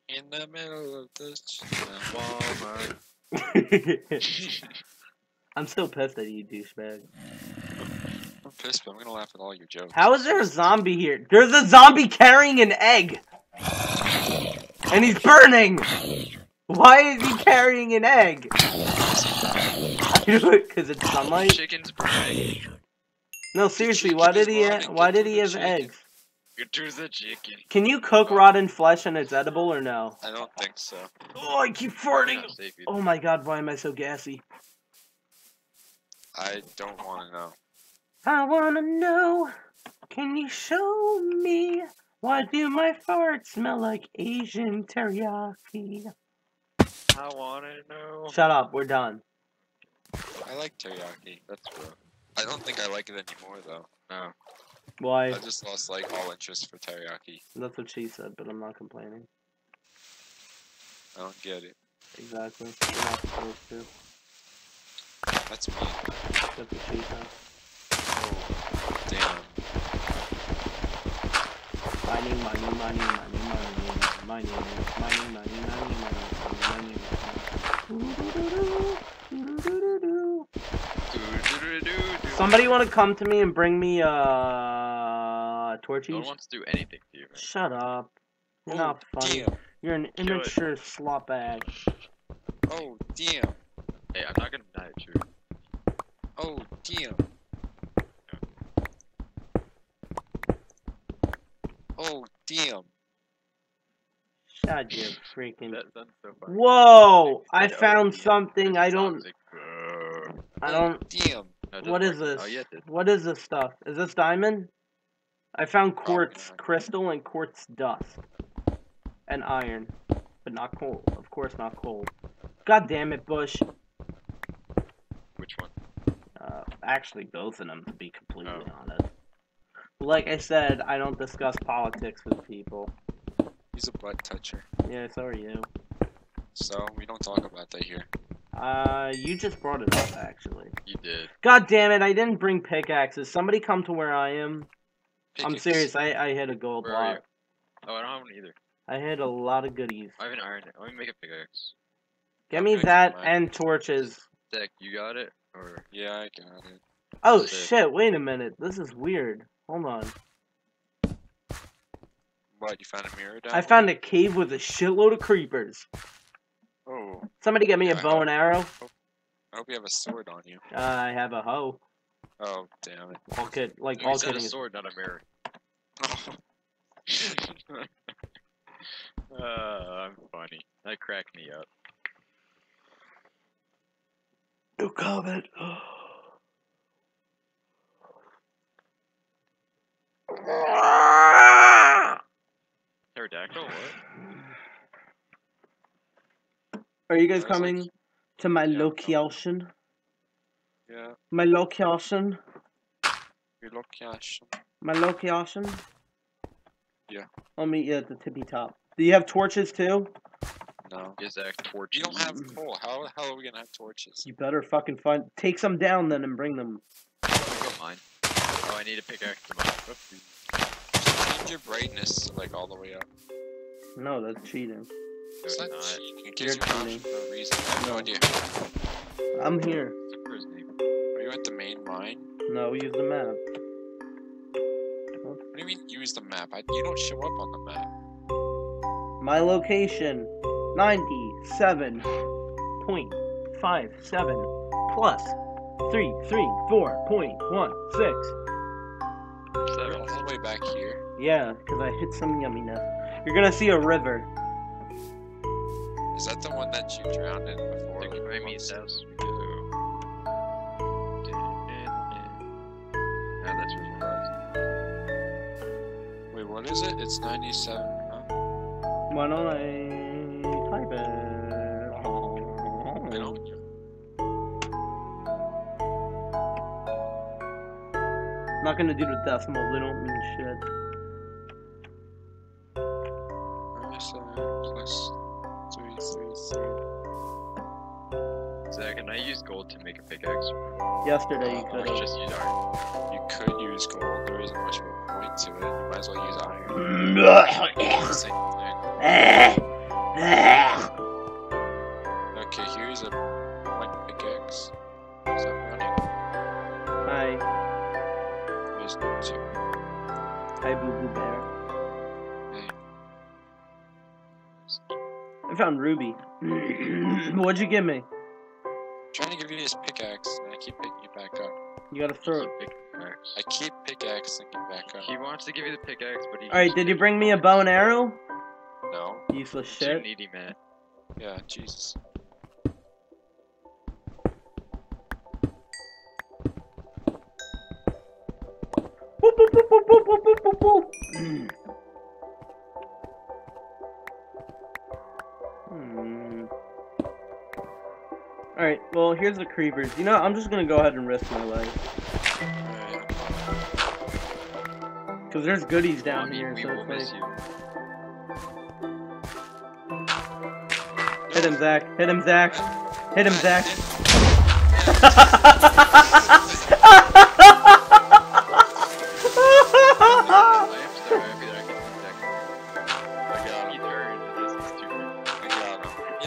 In the middle of this Walmart. I'm still pissed at you, douchebag. I'm pissed, but I'm gonna laugh at all your jokes. How is there a zombie here? There's a zombie carrying an egg! And he's burning! Why is he carrying an egg? Because it's sunlight? Chicken's burning. No, seriously, chicken why did he? why did he have eggs? To chicken. Can you cook rotten flesh and it's edible or no? I don't think so. Oh, I keep farting. not safe either. Oh my god, why am I so gassy? I don't want to know. I wanna know, can you show me why do my farts smell like Asian teriyaki? I wanna know. Shut up, we're done. I like teriyaki. That's real. I don't think I like it anymore though. No. Why? I just lost like all interest for teriyaki. That's what she said, but I'm not complaining. I don't get it. Exactly. You're not supposed to. That's me. That's what she said. Oh, damn. Money, money, money, money, money, money, money, money, money, money, money, money. Doo-doo-doo-doo-doo. Somebody want to come to me and bring me uh torch No one wants to do anything to you, man. Shut up. You're Oh, not funny. damn. You're an Kill immature slop bag. Oh, damn. Hey, I'm not gonna die at you. Oh, damn. Oh, damn. Shut your freaking. That sounds so funny. Whoa! I Said, "Oh, found something. I don't. I Oh, don't. damn. No, What is work. this? Oh, yeah. What is this stuff? Is this diamond? I found quartz not. crystal and quartz dust. And iron. But not coal. Of course not coal. God damn it, Bush. Which one? Uh, actually, both of them, to be completely Oh. honest. Like I said, I don't discuss politics with people. He's a butt toucher. Yeah, so are you. So we don't talk about that here. Uh, you just brought it up, actually. You did. God damn it, I didn't bring pickaxes. Somebody come to where I am. I'm serious, I, I hit a gold Where block. Oh, I don't have one either. I hit a lot of goodies. I have an iron. Let me make a pickaxe. Get me that and torches. Zach, you got it? Or Yeah, I got it. Oh Sick. shit, wait a minute. This is weird. Hold on. What? You found a mirror down? I found a cave with a shitload of creepers. Oh, Somebody get me a bow got- and arrow. I hope you have a sword on you. Uh, I have a hoe. Oh, damn it. All kid, like you all said a sword, not a mirror. uh, I'm funny. That cracked me up. No comment. Pterodactyl? What? Are you guys Sounds like- coming to my Yeah, location? Yeah, My location? you look cash. My location? Yeah. I'll meet you at the tippy top. Do you have torches too? No. Is Zach torch? You don't have mm-hmm. coal. How the hell are we gonna have torches? You better fucking find. Take some down then and bring them. I got mine. Oh, I need a pickaxe to mine. Oopsie. Change your brightness like all the way up. No, that's cheating. It's No, not not. cheating. Gives you You're option for a reason. I have no idea. I'm here. Where's the name? Are you at the main mine? No, use the map. What do you mean use the map? I, you don't show up on the map. My location 97.57 plus 334.16. You're Seven. all the way back here. Yeah, because I hit some yumminess. You're gonna see a river. Is that the one that you drowned in before? Take like, my meat months? house. We. That's where. Wait, what is it? It's 97. Huh? Why don't I type it? I don't. Not gonna do the decimals, they don't mean shit. A pickaxe? Yesterday you Uh, could just use iron? You could use gold. There isn't much of a point to it. You might as well use iron. Okay, here's a one pickaxe. Is that running? Hi, There's two. hi Boo Boo Bear. Hey. I found Ruby. What'd you give me? give you this pickaxe, and I keep picking it back up. You gotta throw it. I keep pickaxing it back up. He wants to give you the pickaxe, but he. Alright, did you bring me a bow and arrow? No. Useless it's shit. needy man. Yeah, Jesus. Boop, boop, boop, boop, boop, boop, boop, boop. Hmm. hmm. Alright, well, here's the creepers. You know, I'm just gonna go ahead and risk my life. Cause there's goodies down here, so it's like... Hit him, Zach. Hit him, Zach. Hit him, Zach.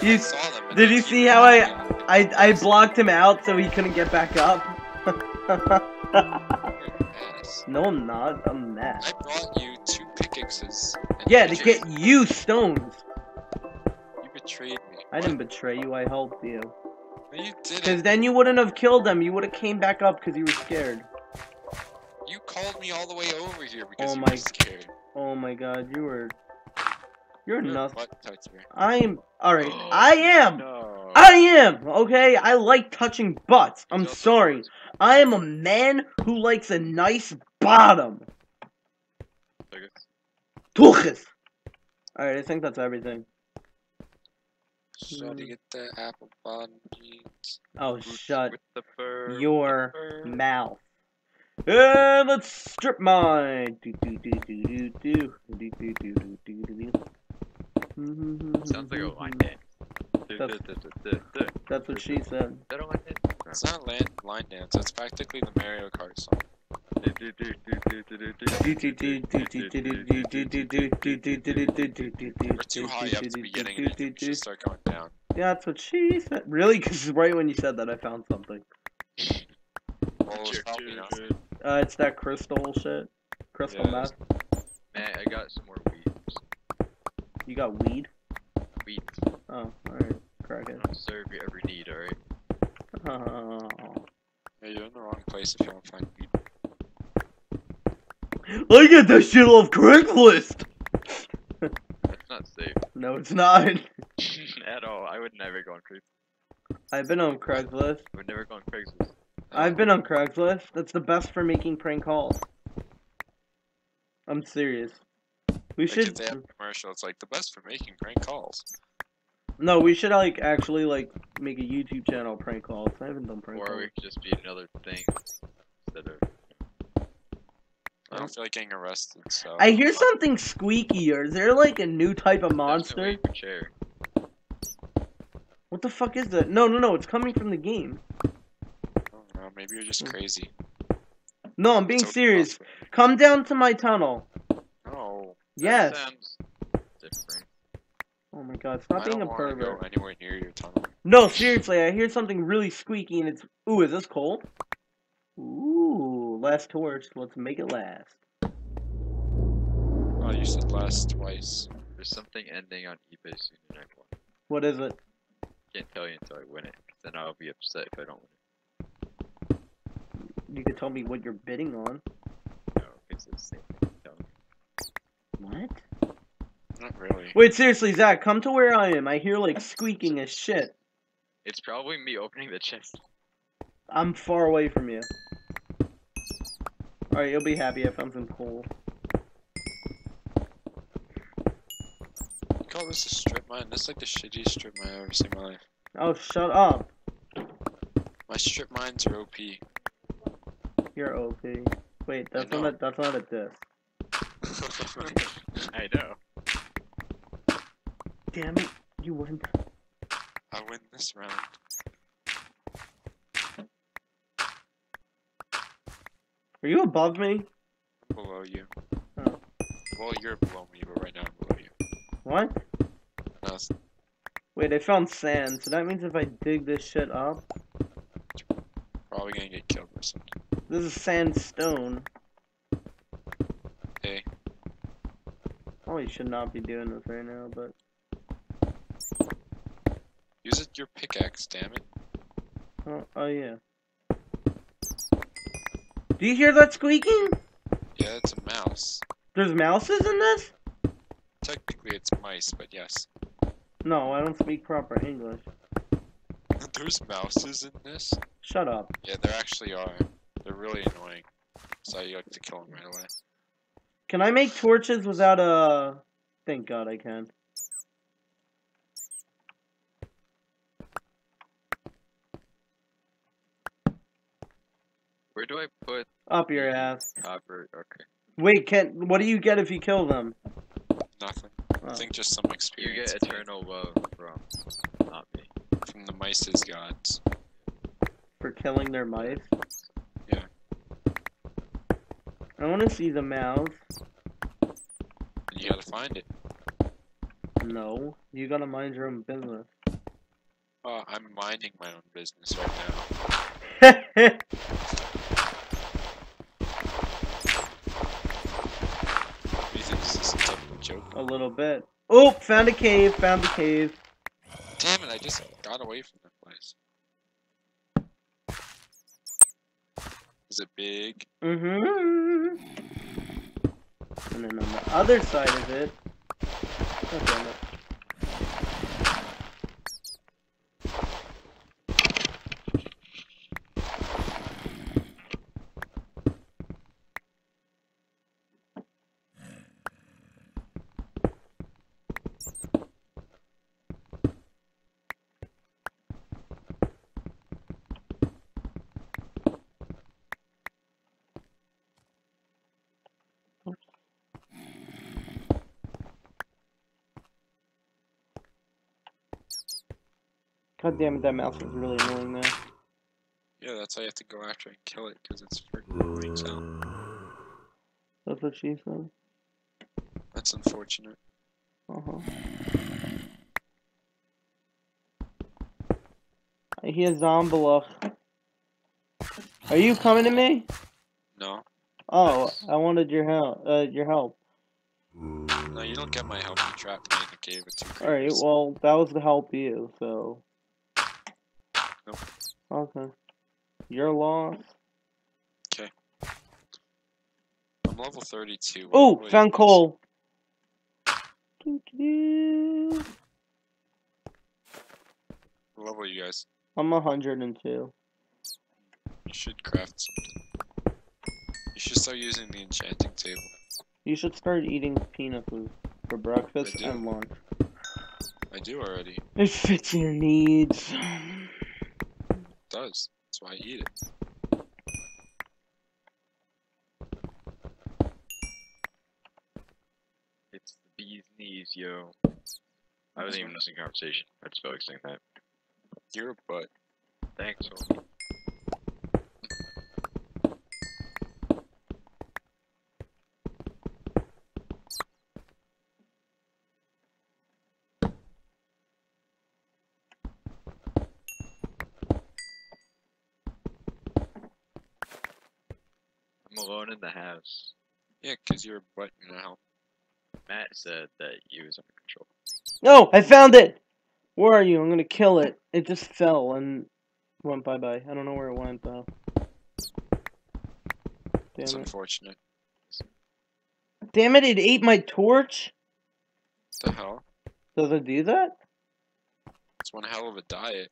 He's. I saw them, and did you see how I- I, I blocked him out so he couldn't get back up. You're an ass. no, I'm not. I'm mad. I brought you two pickaxes. Yeah, to get you stones. You betrayed me. I didn't betray you. I helped you. No, you didn't. Because then you wouldn't have killed them. You would have came back up because you were scared. You called me all the way over here because Oh you my- were scared. Oh my god, you were. You're You're nuts. I'm. Alright, I am! No. I am! Okay? I like touching butts. I'm He's sorry. frozen. I am a man who likes a nice bottom. Pickaxe. Tuchis! Alright, I think that's everything. So to get the apple bottom jeans. Oh, shut with the fur. your Fur. mouth. And let's strip mine. Do, do, do, do, do, do. Do, do, do, do, do, do, do. Mm-hmm, Sounds like a mm-hmm, line mm-hmm. dance. That's- That's what she said. that a line dance? It's not line, line dance. it's practically the Mario Kart song. We're too high up to be getting it. We should start going down. Yeah, that's what she said. Really? Because right when you said that, I found something. Well, it was. Uh, it's that crystal shit. Crystal Yeah, meth. Man, I got some more weeds. You got weed? Weed. Oh, alright. Crack it. I'll serve you every need, alright? Oh. Yeah, you're in the wrong place if you want to find weed. Look at that shit off Craigslist! That's not safe. No, it's not. At all. I would never go on Craigslist. I've been on Craigslist. I would never go on Craigslist. I've been on Craigslist. That's the best for making prank calls. I'm serious. We Like, should. if have a commercial, it's like the best for making prank calls. No, we should like actually like make a YouTube channel prank calls. I haven't done prank Or calls. we could just be another thing instead of. I don't feel like getting arrested, so. I hear something squeaky. Or is there like a new type of There's no monster? way chair. What the fuck is that? No, no, no. It's coming from the game. I don't know, maybe you're just mm. crazy. No, I'm being It's serious. Come down to my tunnel. No. Yes. different. Oh my god, stop I being don't a pervert. go anywhere near your tunnel. No, seriously, I hear something really squeaky and it's. Ooh, is this cold? Ooh, last torch. Let's make it last. Oh, you said last twice. There's something ending on eBay soon and I want. What is it? Can't tell you until I win it. Then I'll be upset if I don't win it. You could tell me what you're bidding on. No, it's the same thing. Tell me. What? Not really. Wait, seriously, Zach, come to where I am. I hear like squeaking as shit. It's probably me opening the chest. I'm far away from you. Alright, you'll be happy if I found some coal. You call this a strip mine? That's like the shittiest strip mine I've ever seen in my life. Oh, shut up. My strip mines are OP. You're OP. Wait, that's not a, that's not a diss. I know. Damn it, you wouldn't. I win this round. Are you above me? I'm below you. Oh. Well, you're below me, but right now I'm below you. What? No, Wait, I found sand, so that means if I dig this shit up, probably gonna get killed or something. this is sandstone. Hey. Probably should not be doing this right now, but Use it your pickaxe, damn it. oh, oh yeah. Do you hear that squeaking? Yeah, it's a mouse. There's mouses in this? Technically, it's mice, but yes. No, I don't speak proper English. There's mouses in this? Shut up. Yeah, there actually are. They're really annoying. So you like to kill them right away. Can I make torches without a? Thank God I can. Where do I put Up your ass. copper? Okay. Wait, can what do you get if you kill them? Nothing. Oh. I Oh. think just some experience. You experience get eternal love from not me. from the mice's gods. For killing their mice? I want to see the mouth. You gotta find it. No, you gotta mind your own business. Oh, I'm minding my own business right now. You think this is some joke? a little bit. Oh, found a cave. Found a cave. Damn it, I just got away from that place. Is it big? Mm-hmm. And then on the other side of it. God damn it, that mouse is really annoying now. Yeah, that's why you have to go after and kill it because it's freaking annoying sound. That's what she said. That's unfortunate. Uh huh. I hear Zombalach. Are you coming to me? No, Oh, I wanted your help. Uh, your help. no, you don't get my help. You trapped me in the cave with two All right. Well, that was to help you. So. Nope. Okay. You're lost. Okay. I'm level 32. Oh, found coal. What level are you guys? I'm 102. You should craft something. You should start using the enchanting table. You should start eating peanut food for breakfast and lunch. I do already. It fits your needs. Does. That's why I eat it. It's the bee's knees, yo. I wasn't even listening to conversation. I just felt like saying that. You're a butt. Thanks, homie. I'm alone in the house. Yeah, because you're a butt now. Matt said that you was under control. No, I found it. Where are you? I'm gonna kill it. It just fell and went bye bye. I don't know where it went though. It's Damn it! unfortunate. Damn it! It ate my torch. What The hell? Does it do that? It's one hell of a diet.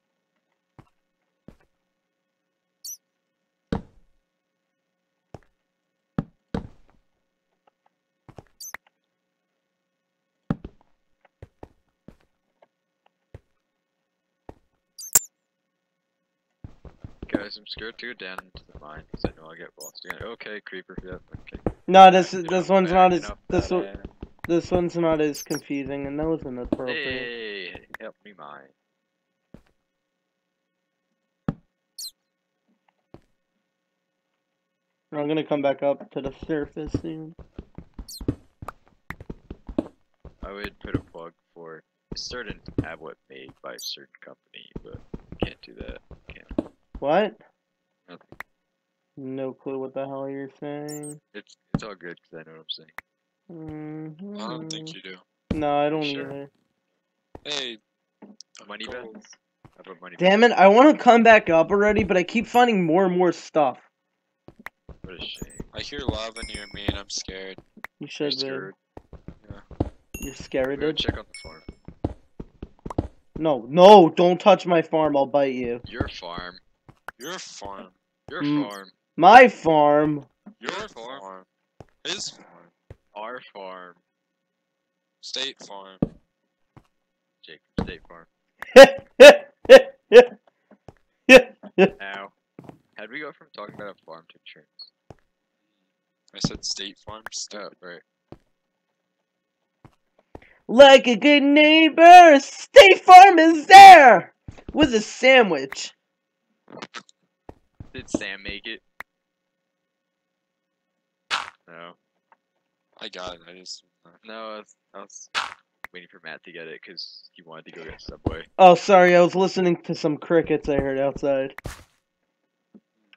Guys, I'm scared to go down into the mine because I know I'll get lost again. Okay, creeper. Yep. Okay. No, this this one's not as this one, this one's not as confusing, and that was inappropriate. Hey, help me mine. I'm gonna come back up to the surface soon. I would put a plug for a certain tablet made by a certain company, but can't do that. Can't. What? Nothing. No clue what the hell you're saying. It's it's all good because I know what I'm saying. hmm I don't think you do. No, I don't Sure. either. Hey, Money gold. bets? How about money Damn it! I want to come back up already, but I keep finding more and more stuff. bets? What a shame. I hear lava near me and I'm scared. You You're should be. scared. You're scared, Go dude. check on the farm. No, no! Don't touch my farm. I'll bite you. Your farm. Your farm. Your Mm. farm. My farm. Your Your farm. farm. His farm. Our farm. State farm. Jake State Farm. Now, how'd we go from talking about a farm to insurance? I said state farm. Step right. like a good neighbor, State Farm is there with a sandwich. Did Sam make it? No. I got it. I just. No, I was, I was waiting for Matt to get it because he wanted to go get Subway. Oh, sorry, I was listening to some crickets I heard outside.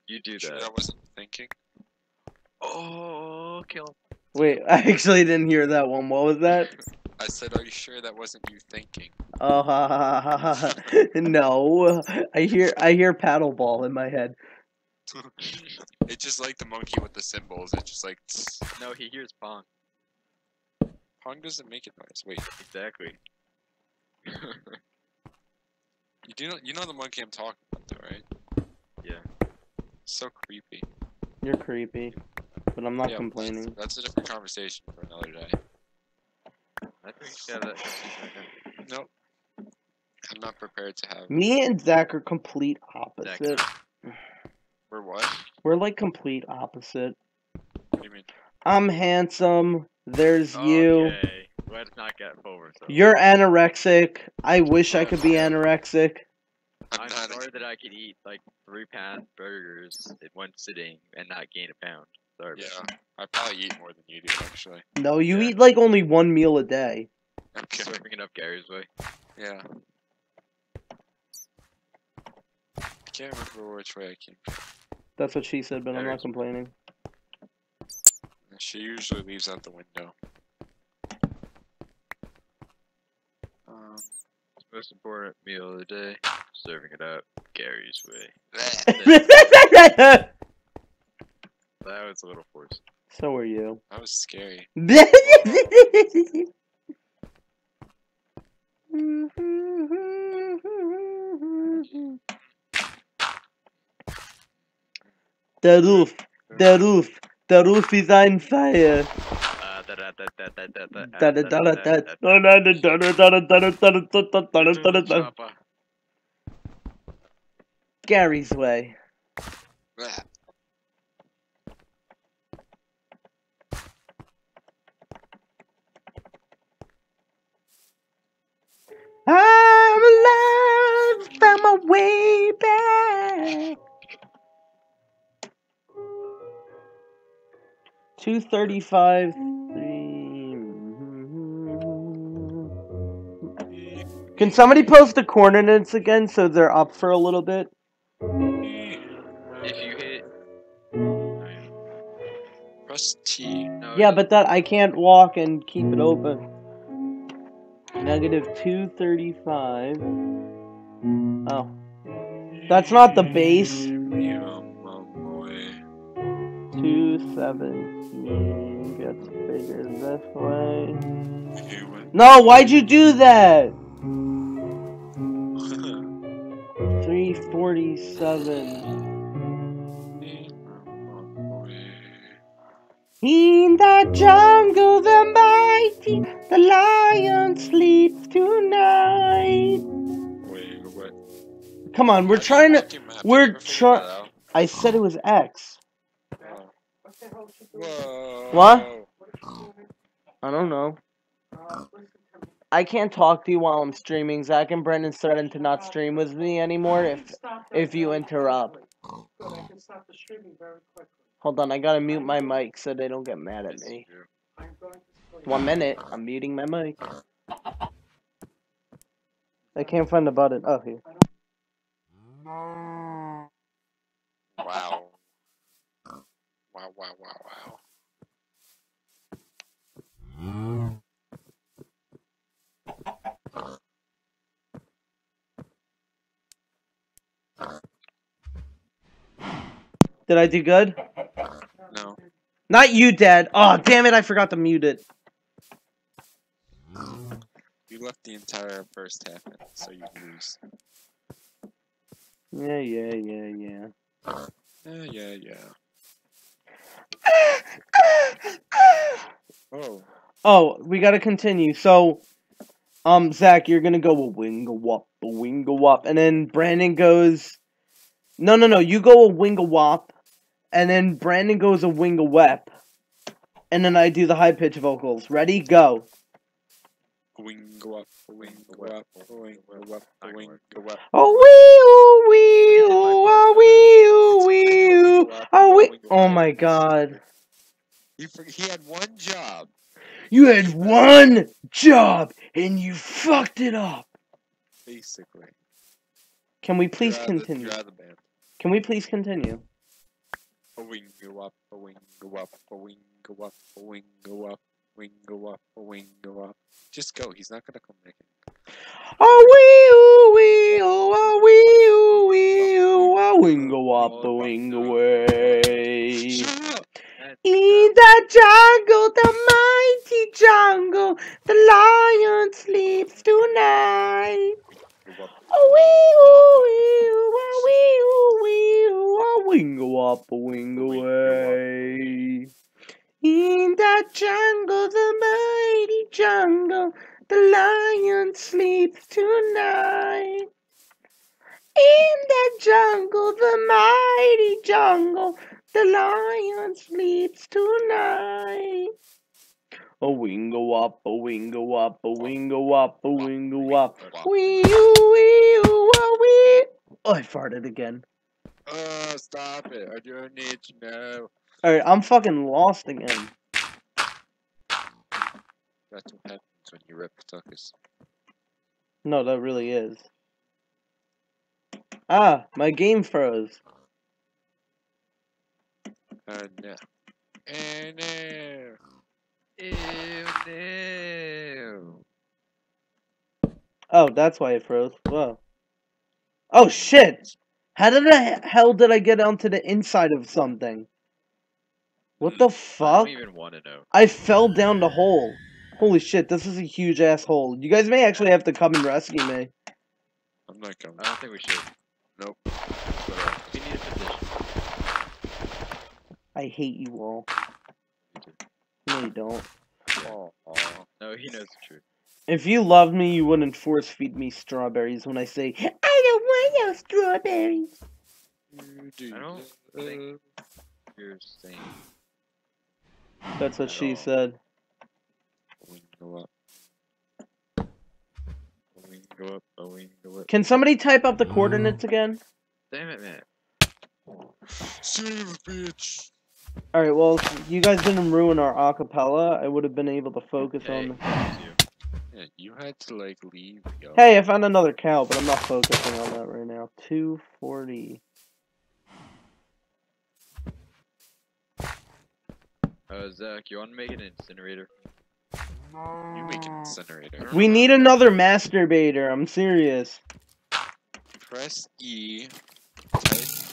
You do Sure, that. I wasn't thinking. Oh, kill him. Wait, I actually didn't hear that one. What was that? I said, are you sure that wasn't you thinking? Oh, ha, ha, ha, ha, ha. no. I hear I hear paddleball in my head. It's just like the monkey with the cymbals. It's just like. tss. No, he hears Pong. Pong doesn't make it noise. Wait, Exactly. you do know you know the monkey I'm talking about, though, right? Yeah. So creepy. You're creepy, but I'm not Yeah, complaining. That's a different conversation for another day. I think yeah, that Nope. I'm not prepared to have. Me and Zach are complete opposite. Zach. For what? We're like complete opposite. What do you mean? I'm handsome. There's there. you. Okay. Let's not get forward. So. You're anorexic. I wish I could be anorexic. I'm I'm sorry that I could eat like three pound burgers in one sitting and not gain a pound. Sorry. Yeah, I probably eat more than you do actually. No, you Yeah. eat like only one meal a day. Okay. Serving it up Gary's way. Yeah. I can't remember which way I came. That's what she said, but I'm not complaining. She usually leaves out the window. Um, Most important meal of the day. Serving it up Gary's way. That was a little forced. so are you. that was scary. The roof. The roof. The roof is on fire. Gary's way. I'm alive, found my way back. Two thirty-five. Can somebody post the coordinates again so they're up for a little bit? If you hit. Press T. No, Yeah, but that I can't walk and keep it open. Negative two thirty-five. Oh, that's not the base. Yeah, 217 gets bigger this way. No, why'd you do that? 347. In the jungle, the mighty, the lion sleeps tonight. Wait, Come on, we're trying to. We're trying. I said it was X. Whoa. What? what should we do? I don't know. Uh, listen to me. I can't talk to you while I'm streaming. Zach and Brendan threatened to not stream with me anymore if can stop that if you interrupt. quickly. Good, I can stop the streaming very quickly. Hold on, I gotta mute my mic so they don't get mad at me. you do. I'm going to sleep. One minute, I'm muting my mic. I can't find the button. Oh, here. Wow. Wow, wow, wow, wow. Did I do good? No. Not you, Dad. Oh, damn it! I forgot to mute it. You left the entire first half in, so you lose. Yeah, yeah, yeah, yeah. Yeah, yeah, yeah. Oh, Oh, we gotta continue. So, um, Zach, you're gonna go a wing a wop, a wing a wop, and then Brandon goes. No, no, no. You go a wing a wop, and then Brandon goes a wing a wep, and then I do the high pitch vocals. Ready? Go. Wing go up, wing go up, wing go up, wing go up. Oh wee oo wee oo ah wee oo wee oo ah wee. Oh my God! He he had one job. You had one job and you fucked it up. Basically. Can we please You're the- continue? You're out of the. Can we please continue? A wing go up, a wing go up, a wing go up, a wing go up, Wing go up, wing go up. Just go, he's not gonna come back in. Oh, wee, ooh, wee, oh, wee, oh, wee, a wing go up, a wing away. In the jungle, the mighty jungle, the lion sleeps tonight. Oh, wee, ooh, wee, oh, wee, oh, wee, a wing go up, wing away. In the jungle, the mighty jungle, the lion sleeps tonight. In the jungle, the mighty jungle, the lion sleeps tonight. A wingo up, a wingo up, a wingo up, a wingo up. Wee oo wee oo wee. Oh, I farted again. Oh, stop it. I don't need to know. Alright, I'm fucking lost again. That's what happens when you rip suckers. No, that really is. Ah, my game froze. Oh no. Oh no. Ew, no. Oh, that's why it froze. Whoa. Oh shit! How did the hell did I get onto the inside of something? What the I fuck? don't even want to know. I fell down the hole. Holy shit, this is a huge ass hole. You guys may actually have to come and rescue me. I'm not coming. I don't think we should. Nope. But, uh, we need a position. I hate you all. No, you don't. Oh, oh. No, he knows the truth. If you loved me, you wouldn't force feed me strawberries when I say, I don't want no strawberries. You do I don't think- You're saying That's what she said. Wing go up. A wing go up. A wing go up. Can somebody type up the mm. coordinates again? Damn it, man. Son of a bitch. Alright, well, you guys didn't ruin our acapella. I would have been able to focus Hey, on. it's you. Yeah, you had to like leave. Yo. Hey, I found another cow, but I'm not focusing on that right now. 240. Uh, Zach, you want to make an incinerator? You make an incinerator. We need another masturbator. I'm serious. Press E. Type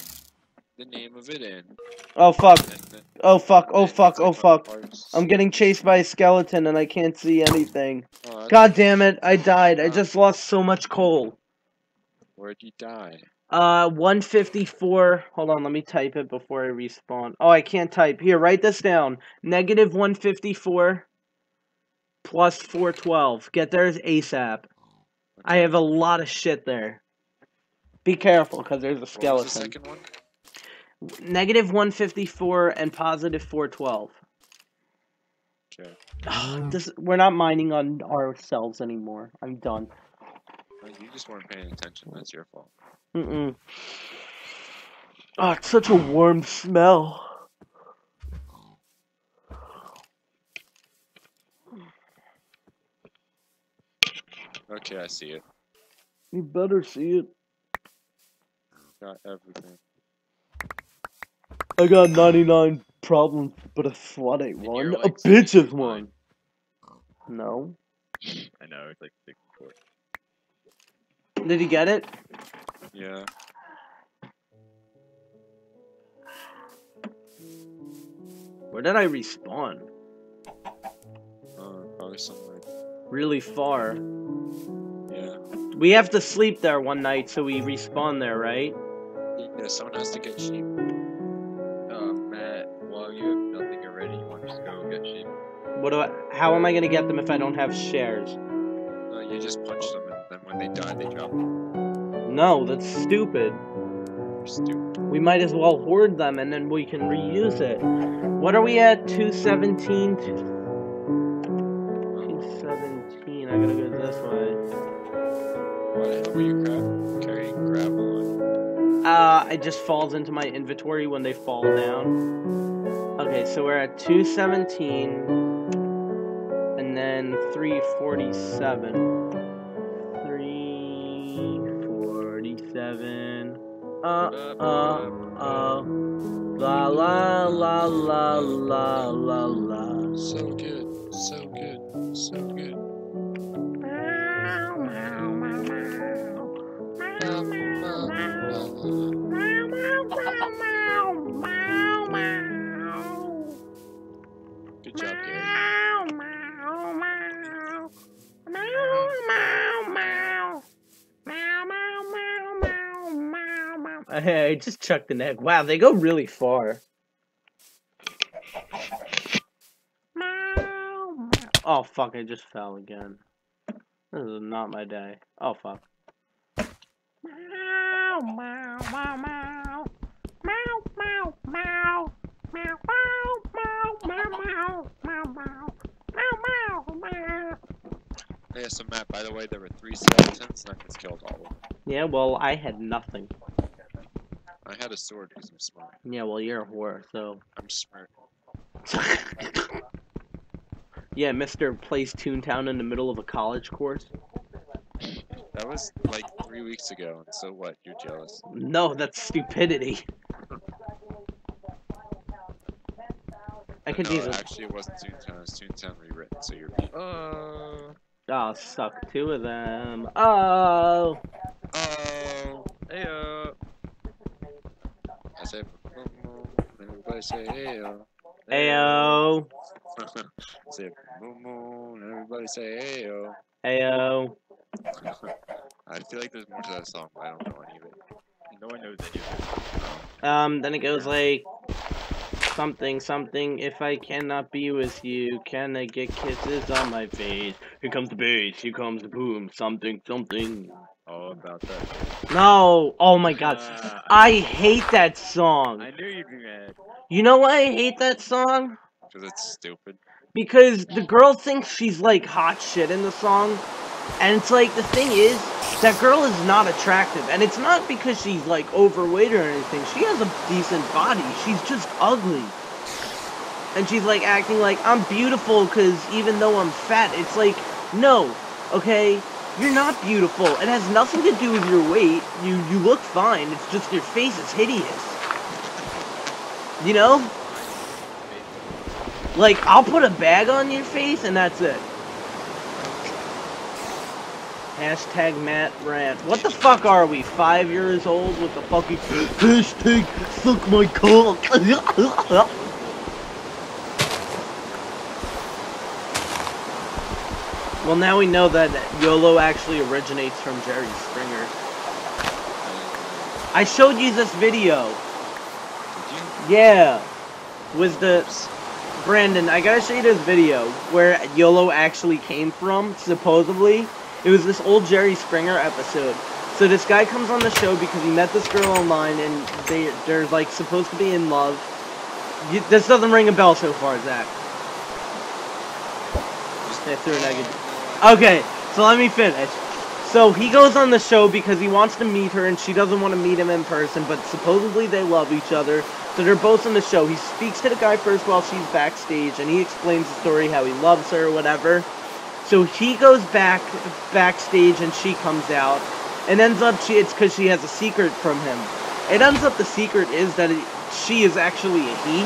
the name of it in. Oh fuck. Then Oh fuck. Oh fuck. Oh fuck. parts. I'm getting chased by a skeleton and I can't see anything. Oh, God damn it. I died. I just lost so much coal. Where'd you die? Uh, 154. Hold on, let me type it before I respawn. Oh, I can't type. Here, write this down. Negative 154 plus 412. Get theirs ASAP. I have a lot of shit there. Be careful, because there's a was the skeleton. second one? Negative 154 and positive 412. Okay. this, we're not mining on ourselves anymore. I'm done. You just weren't paying attention. That's your fault. Mm-mm. Oh, it's such a warm smell. Okay, I see it. You better see it. Got everything. I got 99 problems, but a slut ain't one. Like a bitch is one. No. I know, it's like 60. Did he get it? Yeah. Where did I respawn? Uh, probably somewhere. Really far. Yeah. We have to sleep there one night, so we respawn there, right? Yeah, someone has to get sheep. Uh, Matt, while you have nothing already, you want to go get sheep. What do I? How am I gonna get them if I don't have shears? Uh, you just punch them when they die, they them. No, that's stupid. Stupid. We might as well hoard them and then we can reuse it. What are we at? 217? 217. I gotta go this way. Hell were you grab- carrying gravel on? Uh, it just falls into my inventory when they fall down. Okay, so we're at 217 and then 347. 347. Uh, uh, uh. La la la la la la la. So good, so good, so good. Good I just chucked an egg. Wow, they go really far. Oh fuck, I just fell again. This is not my day. Oh fuck. Yeah, so Matt, by the way, there were three skeletons, and I just killed all of them. Yeah, well, I had nothing. Had a sword because I'm smart. Yeah, well, you're a whore, so. I'm smart. yeah, Mr. plays Toontown in the middle of a college course. That was like three weeks ago, and so what? You're jealous. No, that's stupidity. I could no, use it. actually, it wasn't Toontown. It was Toontown rewritten. So you're. Oh. Oh, suck two of them. Oh. Oh. Heyo. I say. Everybody say heyo. Ayo. say moon moon. Everybody say heyo. Ayo. I feel like there's more to that song, but I don't know any of it. No one knows any of it. Um, then it goes like something, something. If I cannot be with you, can I get kisses on my face? Here comes the bass, here comes the boom, something, something. All about that. No! Oh my god. Uh, I hate that song. I knew you'd be mad. You know why I hate that song? Because it's stupid. Because the girl thinks she's like hot shit in the song. And it's like, the thing is, that girl is not attractive. And it's not because she's like overweight or anything. She has a decent body. She's just ugly. And she's like acting like, I'm beautiful because even though I'm fat, it's like, no, okay? You're not beautiful. It has nothing to do with your weight. You, you look fine. It's just your face is hideous. You know? Like, I'll put a bag on your face and that's it. Hashtag Matt Rant. What the fuck are we? Five years old with the fucking hashtag suck my cock. well, now we know that YOLO actually originates from Jerry Springer. I showed you this video. Did you? Yeah. Was the Brandon, I gotta show you this video where YOLO actually came from, supposedly. It was this old Jerry Springer episode. So this guy comes on the show because he met this girl online and they they're like supposed to be in love. You, this doesn't ring a bell so far, Zach. I threw an egg. Okay, so let me finish. So he goes on the show because he wants to meet her and she doesn't want to meet him in person, but supposedly they love each other. So they're both on the show. He speaks to the guy first while she's backstage and he explains the story, how he loves her, or whatever. So he goes back backstage and she comes out. And ends up she it's because she has a secret from him. It ends up the secret is that it, she is actually a he.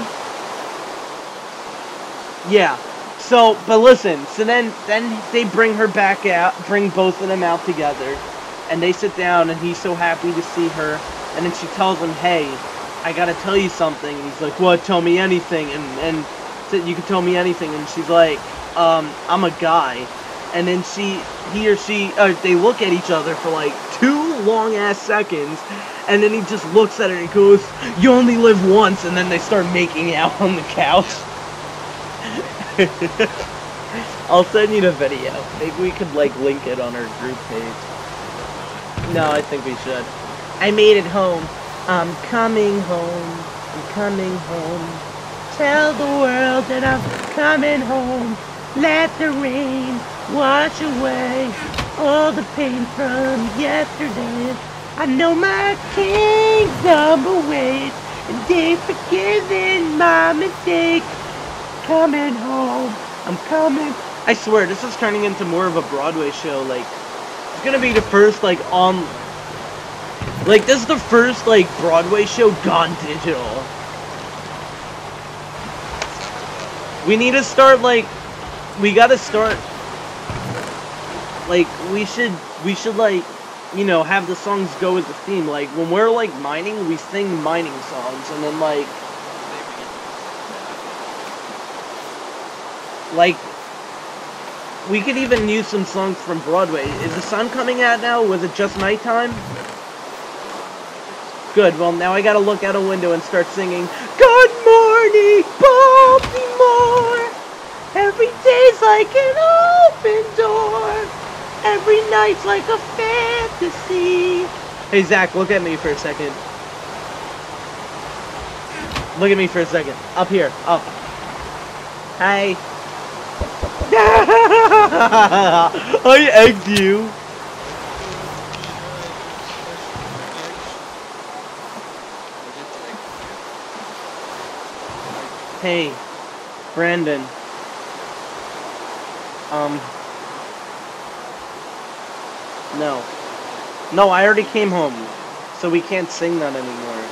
Yeah. So, but listen. So then, then they bring her back out, bring both of them out together, and they sit down, and he's so happy to see her. And then she tells him, "Hey, I gotta tell you something." And he's like, "What? Tell me anything." And and said, "You can tell me anything." And she's like, um, "I'm a guy." And then she, he or she, uh, they look at each other for like two long ass seconds, and then he just looks at her and goes, "You only live once." And then they start making out on the couch. I'll send you the video. Maybe we could like link it on our group page. No, I think we should. I made it home. I'm coming home. I'm coming home. Tell the world that I'm coming home. Let the rain wash away all the pain from yesterday. I know my kingdom awaits, and they've forgiven my mistakes. I'm coming home, I'm coming. I swear, this is turning into more of a Broadway show. Like, it's gonna be the first like on. Like, this is the first like Broadway show gone digital. We need to start like, we gotta start. Like, we should, we should like, you know, have the songs go with the theme. Like, when we're like mining, we sing mining songs, and then like, like, we could even use some songs from Broadway. Is the sun coming out now? Was it just nighttime? Good, well now I gotta look out a window and start singing Good morning, Baltimore! Every day's like an open door Every night's like a fantasy Hey Zach, look at me for a second. Look at me for a second. Up here, up. Hi. I egged you. Hey, Brandon. Um. No. No, I already came home, so we can't sing that anymore.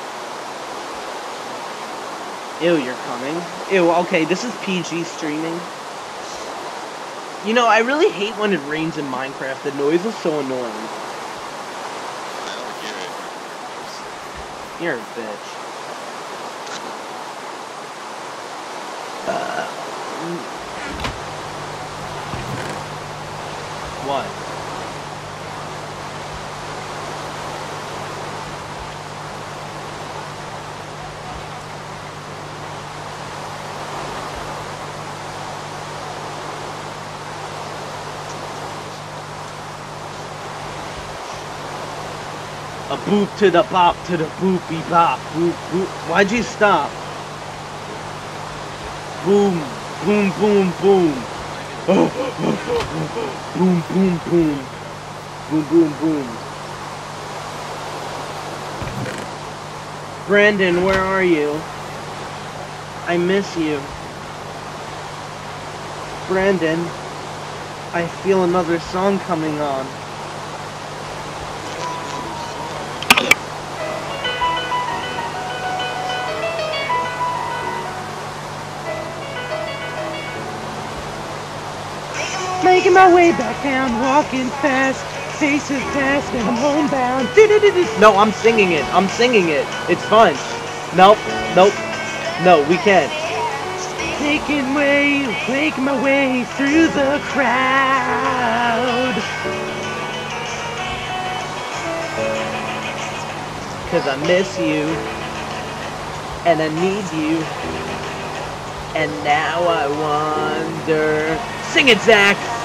Ew, you're coming. Ew, okay, this is PG streaming. You know, I really hate when it rains in Minecraft. The noise is so annoying. You're a bitch. Uh, what? Boop to the bop to the boopy bop. Boop boop. Why'd you stop? Boom, boom, boom, boom. boom, boom, boom. Boom, boom, boom. Brandon, where are you? I miss you. Brandon, I feel another song coming on. Making my way back down, walking fast, faces past, and I'm homebound. No, I'm singing it. I'm singing it. It's fun. Nope, nope, no, we can't. Making way, making my way through the crowd. Cause I miss you, and I need you, and now I wonder. Sing it, Zach!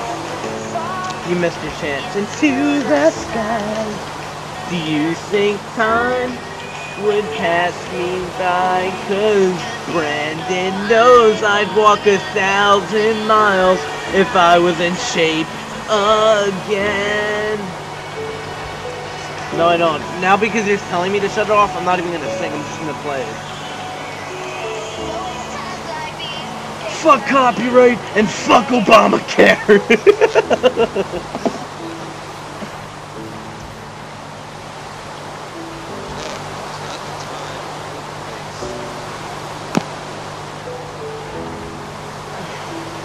You missed your chance. Into the sky. Do you think time would pass me by? Cause Brandon knows I'd walk a thousand miles if I was in shape again. No, I don't. Now because you're telling me to shut it off, I'm not even gonna sing, I'm just gonna play Fuck copyright and fuck Obamacare.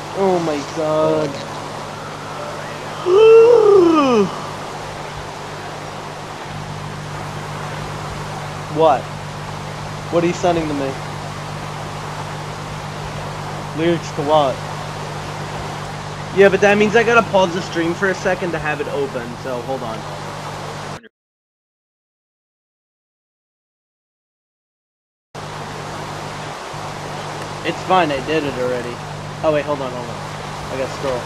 oh my god. what? What are you sending to me? Lyrics to what? Yeah, but that means I gotta pause the stream for a second to have it open, so hold on. It's fine, I did it already. Oh wait, hold on, hold on. I gotta scroll.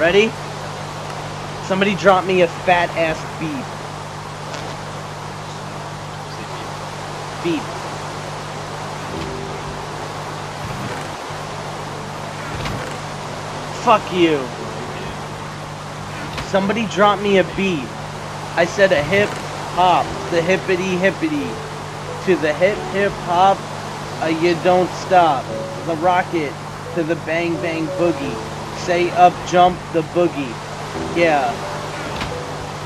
Ready? Somebody drop me a fat ass beat. Beat. Fuck you. Somebody drop me a beat. I said a hip hop, the hippity hippity. To the hip hip hop, uh, you don't stop. The rocket to the bang bang boogie. Say up jump the boogie. Yeah.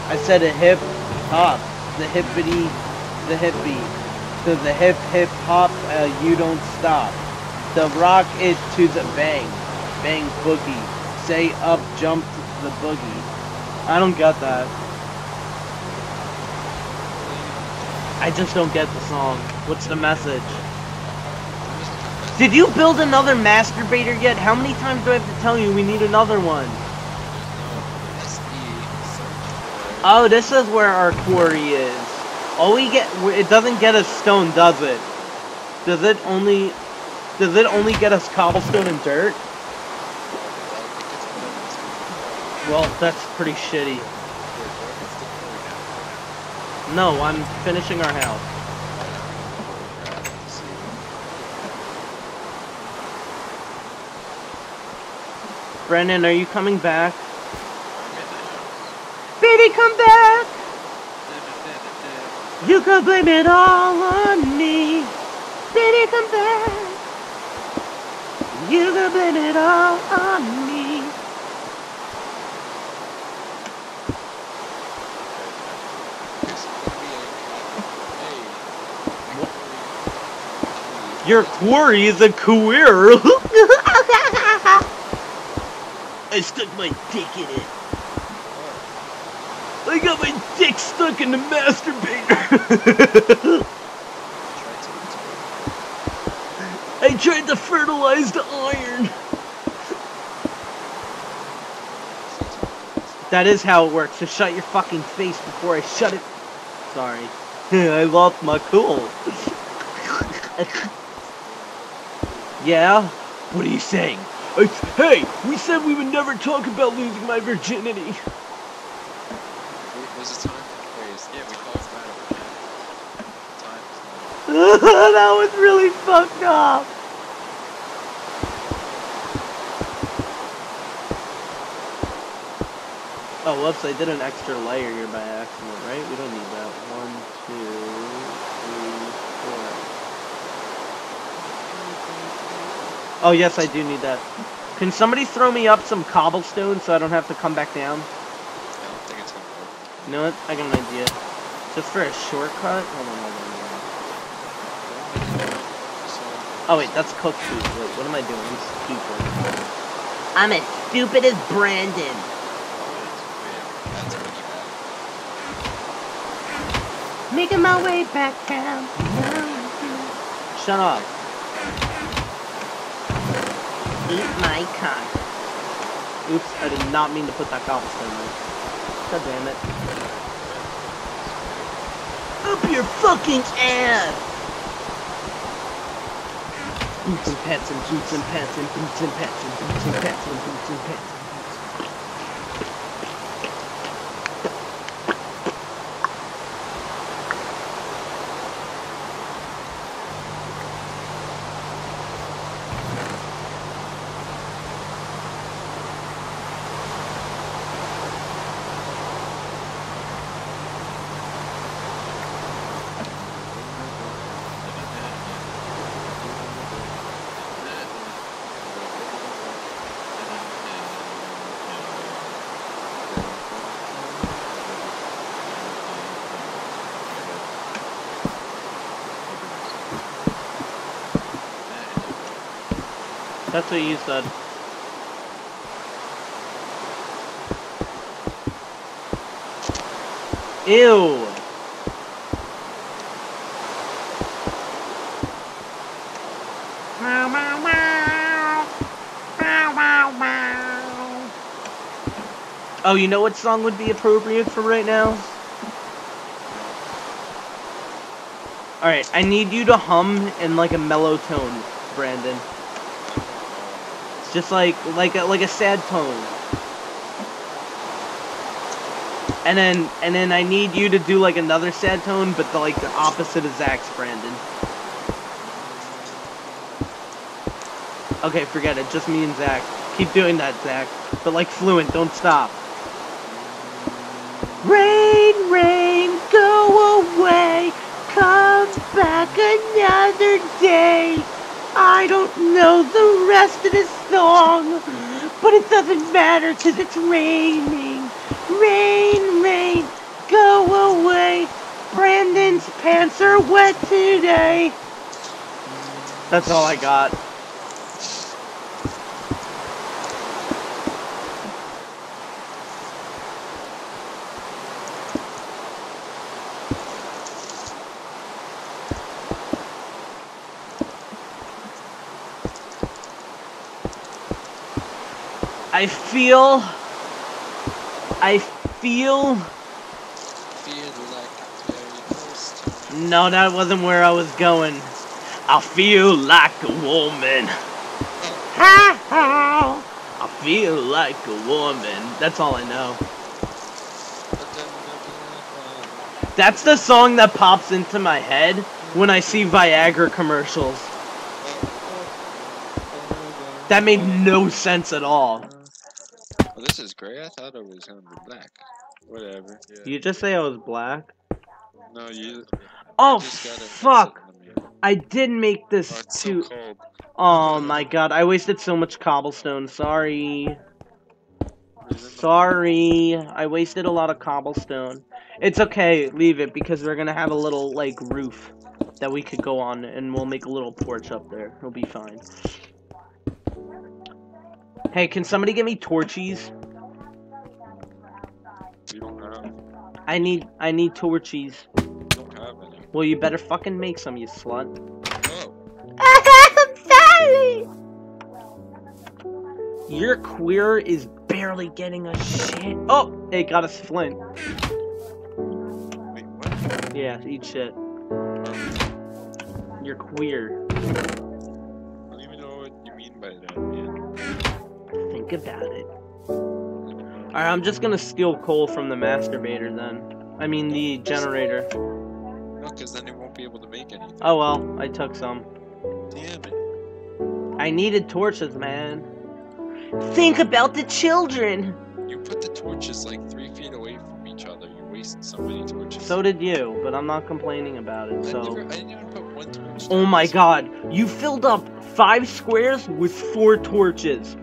I said a hip hop, the hippity, the hippie. To the hip hip hop, uh, you don't stop. The rock it to the bang, bang boogie. Say up jump the boogie. I don't get that. I just don't get the song. What's the message? Did you build another masturbator yet? How many times do I have to tell you we need another one? Oh, this is where our quarry is. All we get, it doesn't get us stone, does it? Does it only, does it only get us cobblestone and dirt? Well, that's pretty shitty. No, I'm finishing our house. Brennan, are you coming back? Baby, come back! You can blame it all on me. Baby, come back. You can blame it all on me. This is gonna be a hey. Your quarry is a queer. I stuck my dick in it. I got my dick stuck in the masturbator. I tried to fertilize the iron. That is how it works. So shut your fucking face before I shut it. Sorry. I lost my cool. Yeah? What are you saying? I, hey, we said we would never talk about losing my virginity. Wait, Was it time? Yeah, we talked about it. Time that was really fucked up. Oh, whoops, I did an extra layer here by accident, right? We don't need that. Oh, yes, I do need that. Can somebody throw me up some cobblestone so I don't have to come back down? I don't think it's gonna work. You know what? I got an idea. Just for a shortcut? Hold on, hold on, hold on. Oh wait, that's cooked food. Wait, what am I doing? I'm stupid. I'm as stupid as Brandon. that's pretty bad. Making my way back down. Shut up. Eat my cock. Oops, I did not mean to put that cobblestone there. God damn it. Up your fucking ass! Boots and pets and boots and pets and boots and pets and boots and pets and boots and pets. That's what you said. Ew. Oh, you know what song would be appropriate for right now? Alright, I need you to hum in like a mellow tone, Brandon. Just like like a like a sad tone. And then and then I need you to do like another sad tone, but the like the opposite of Zach's Brandon. Okay, forget it. Just me and Zach. Keep doing that, Zach. But like fluent, don't stop. Rain, rain, go away. Come back another day. I don't know the rest of this song, but it doesn't matter because it's raining. Rain, rain, go away. Brandon's pants are wet today. That's all I got. I feel. I feel. Feel like very close No, that wasn't where I was going. I feel like a woman. Ha ha! I feel like a woman. That's all I know. That's the song that pops into my head when I see Viagra commercials. That made no sense at all. Oh, this is gray. I thought it was gonna be black. Whatever. Yeah. You just say I was black? No, you. Oh just gotta oh, sit fuck! in the mirror. I didn't make Oh, this so too. cold. Oh my god, I wasted so much cobblestone. Sorry. Sorry. I wasted a lot of cobblestone. It's okay, leave it because we're gonna have a little like roof that we could go on and we'll make a little porch up there. It'll be fine. Hey, can somebody get me torchies? You don't have. I need I need torchies. Don't have any. Well, you better fucking make some, you slut. Oh, I'm sorry. Your queer is barely getting a shit. Oh, it got us flint. wait, what? Yeah, eat shit. You're queer. Think about it. Alright, I'm just gonna steal coal from the masturbator then. I mean, the generator. No, because then it won't be able to make anything. Oh well, I took some. Damn it. I needed torches, man. Think about the children! You put the torches like three feet away from each other. You wasted so many torches. So did you, but I'm not complaining about it, I, so. never, I didn't put one torch. Oh my god, you filled up five squares with four torches.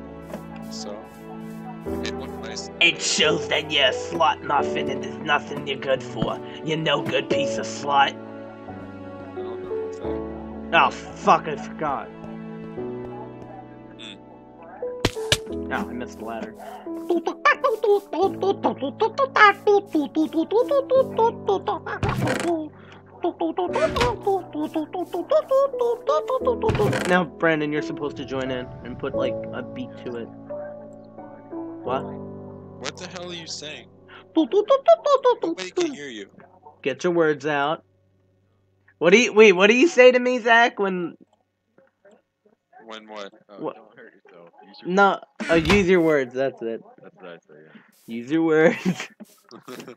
It shows that you're a slut muffin and there's nothing you're good for. You're no good piece of slut. I don't know what's that. Oh, fuck, I forgot. Hmm. Oh, I missed the ladder. Now, Brandon, you're supposed to join in and put, like, a beat to it. What? What the hell are you saying? Nobody can hear you. Get your words out. What do you wait? What do you say to me, Zach? When When what? Oh, What- don't hurt yourself. Use your no, uh, use your words. That's it. That's what I say. Yeah. Use your words.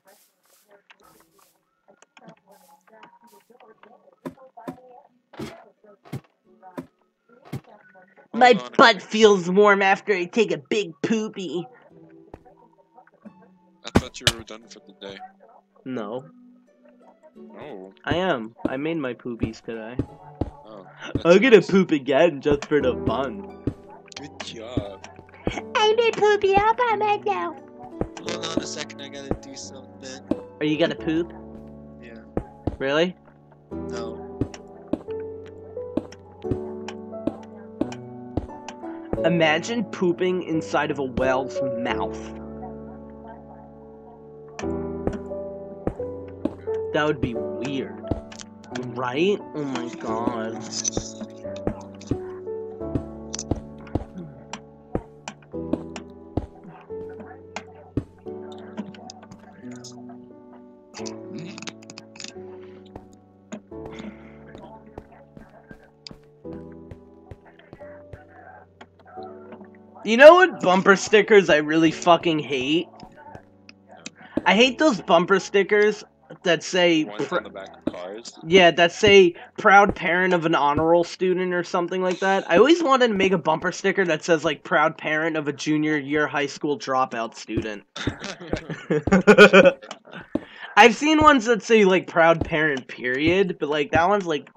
My Hold on a butt feels warm after I take a big poopy. I thought you were done for the day. No, No. I am. I made my poopies today. Oh. I'm gonna nice. poop again just for the fun. Good job. I made poopy all by myself. Hold on a second, I gotta do something. Are you gonna poop? Yeah. Really? No. Imagine pooping inside of a whale's mouth. That would be weird. Right? Oh my god. You know what bumper stickers I really fucking hate? I hate those bumper stickers that say Ones pr- on the back of cars. yeah, that say proud parent of an honor roll student or something like that. I always wanted to make a bumper sticker that says like proud parent of a junior year high school dropout student. I've seen ones that say like proud parent period, but like that one's like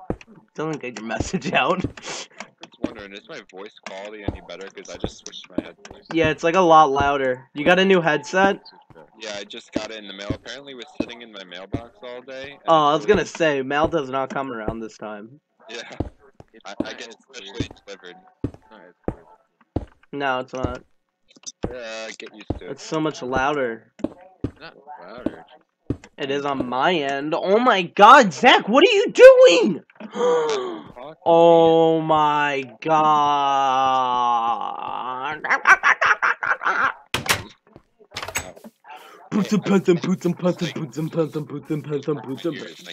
doesn't get your message out. Wondering, is my voice quality any better? Because I just switched my headphones. yeah, it's like a lot louder. You got a new headset? Yeah, I just got it in the mail. Apparently, it was sitting in my mailbox all day. Oh, I was gonna say mail does not come around this time. Yeah, I, I get it's specially delivered. It's not as weird. No, it's not. Yeah, get used to it. It's so much louder. It's not louder. It is on my end. Oh my god, Zach, what are you doing? Oh my god. I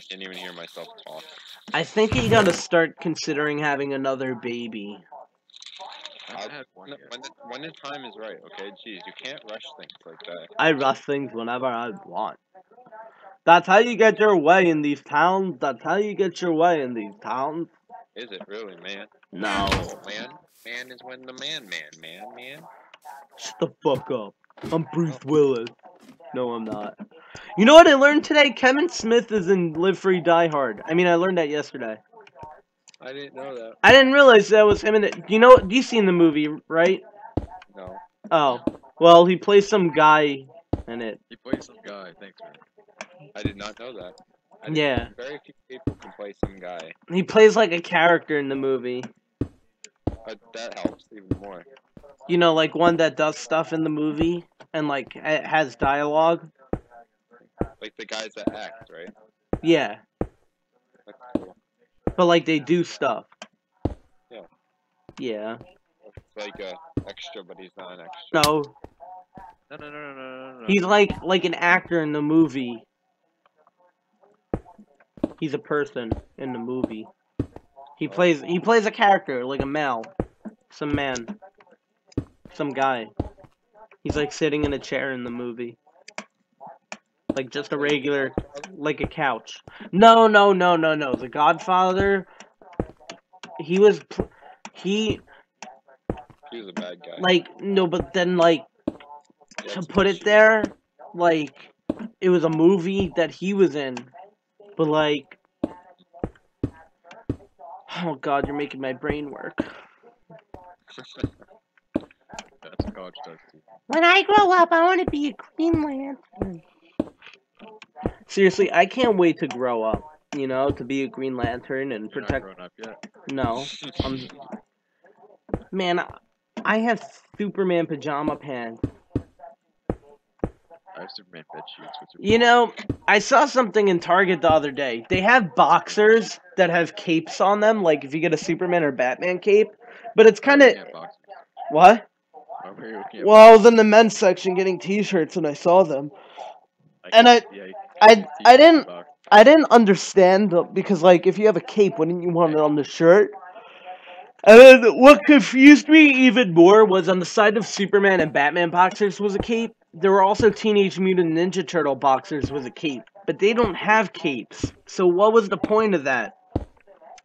can't even hear myself talk. I think you gotta start considering having another baby. Uh, when, when, the, when the time is right, okay? Jeez, you can't rush things like that. I rush things whenever I want. That's how you get your way in these towns. That's how you get your way in these towns. Is it really, man? No. Man, man is when the man, man, man, man. Shut the fuck up. I'm Bruce oh. Willis. No, I'm not. You know what I learned today? Kevin Smith is in Live Free Die Hard. I mean, I learned that yesterday. I didn't know that. I didn't realize that was him in it. You know, you seen the movie, right? No. Oh, well, he plays some guy in it. He plays some guy. Thanks, man. I did not know that. Yeah, Very few people can play some guy. he plays like a character in the movie. But that helps even more. You know, like one that does stuff in the movie and like ha- has dialogue. Like the guys that act, right? Yeah, cool. but like they do stuff. Yeah. Yeah. It's like a extra, but he's not an extra. No, No, no, no, no, no, no, no. he's like like an actor in the movie. He's a person in the movie. He oh. plays he plays a character like a male, some man, some guy. He's like sitting in a chair in the movie, like just a regular, like a couch. No, no, no, no, no. The Godfather. He was, he He's a bad guy. like no, but then like had to put it there, like it was a movie that he was in, but like, oh god, you're making my brain work. That's does too. When I grow up, I want to be a Green Lantern. Seriously, I can't wait to grow up. You know, to be a Green Lantern and You're not protect. grown up yet. No, I'm. Man, I have Superman pajama pants. I have Superman bed sheets. Which are You know, I saw something in Target the other day. They have boxers that have capes on them, like if you get a Superman or Batman cape. But it's kind of what? Well, I was in the men's section getting T-shirts and I saw them. I and guess- I- yeah, I I didn't. I didn't understand because like if you have a cape, wouldn't you want it on the shirt? And then what confused me even more was on the side of Superman and Batman boxers was a cape. There were also Teenage Mutant Ninja Turtle boxers with a cape, but they don't have capes. So what was the point of that?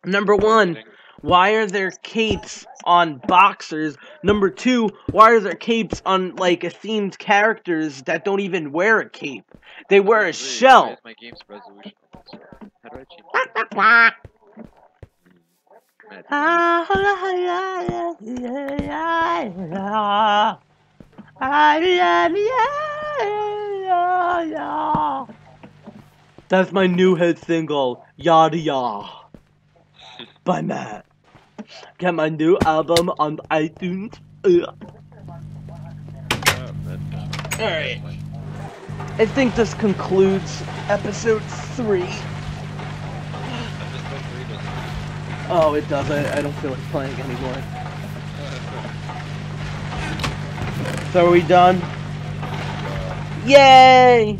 Number one, why are there capes on boxers? Number two, why are there capes on like themed characters that don't even wear a cape? They wear a shell. my game's resolution? How do I change That's my new hit single, Yada Ya, by Matt. Get my new album on iTunes. Ugh. Alright. I think this concludes episode three. Episode three doesn't- Oh, it does. I, I don't feel like playing anymore. So are we done? Yay!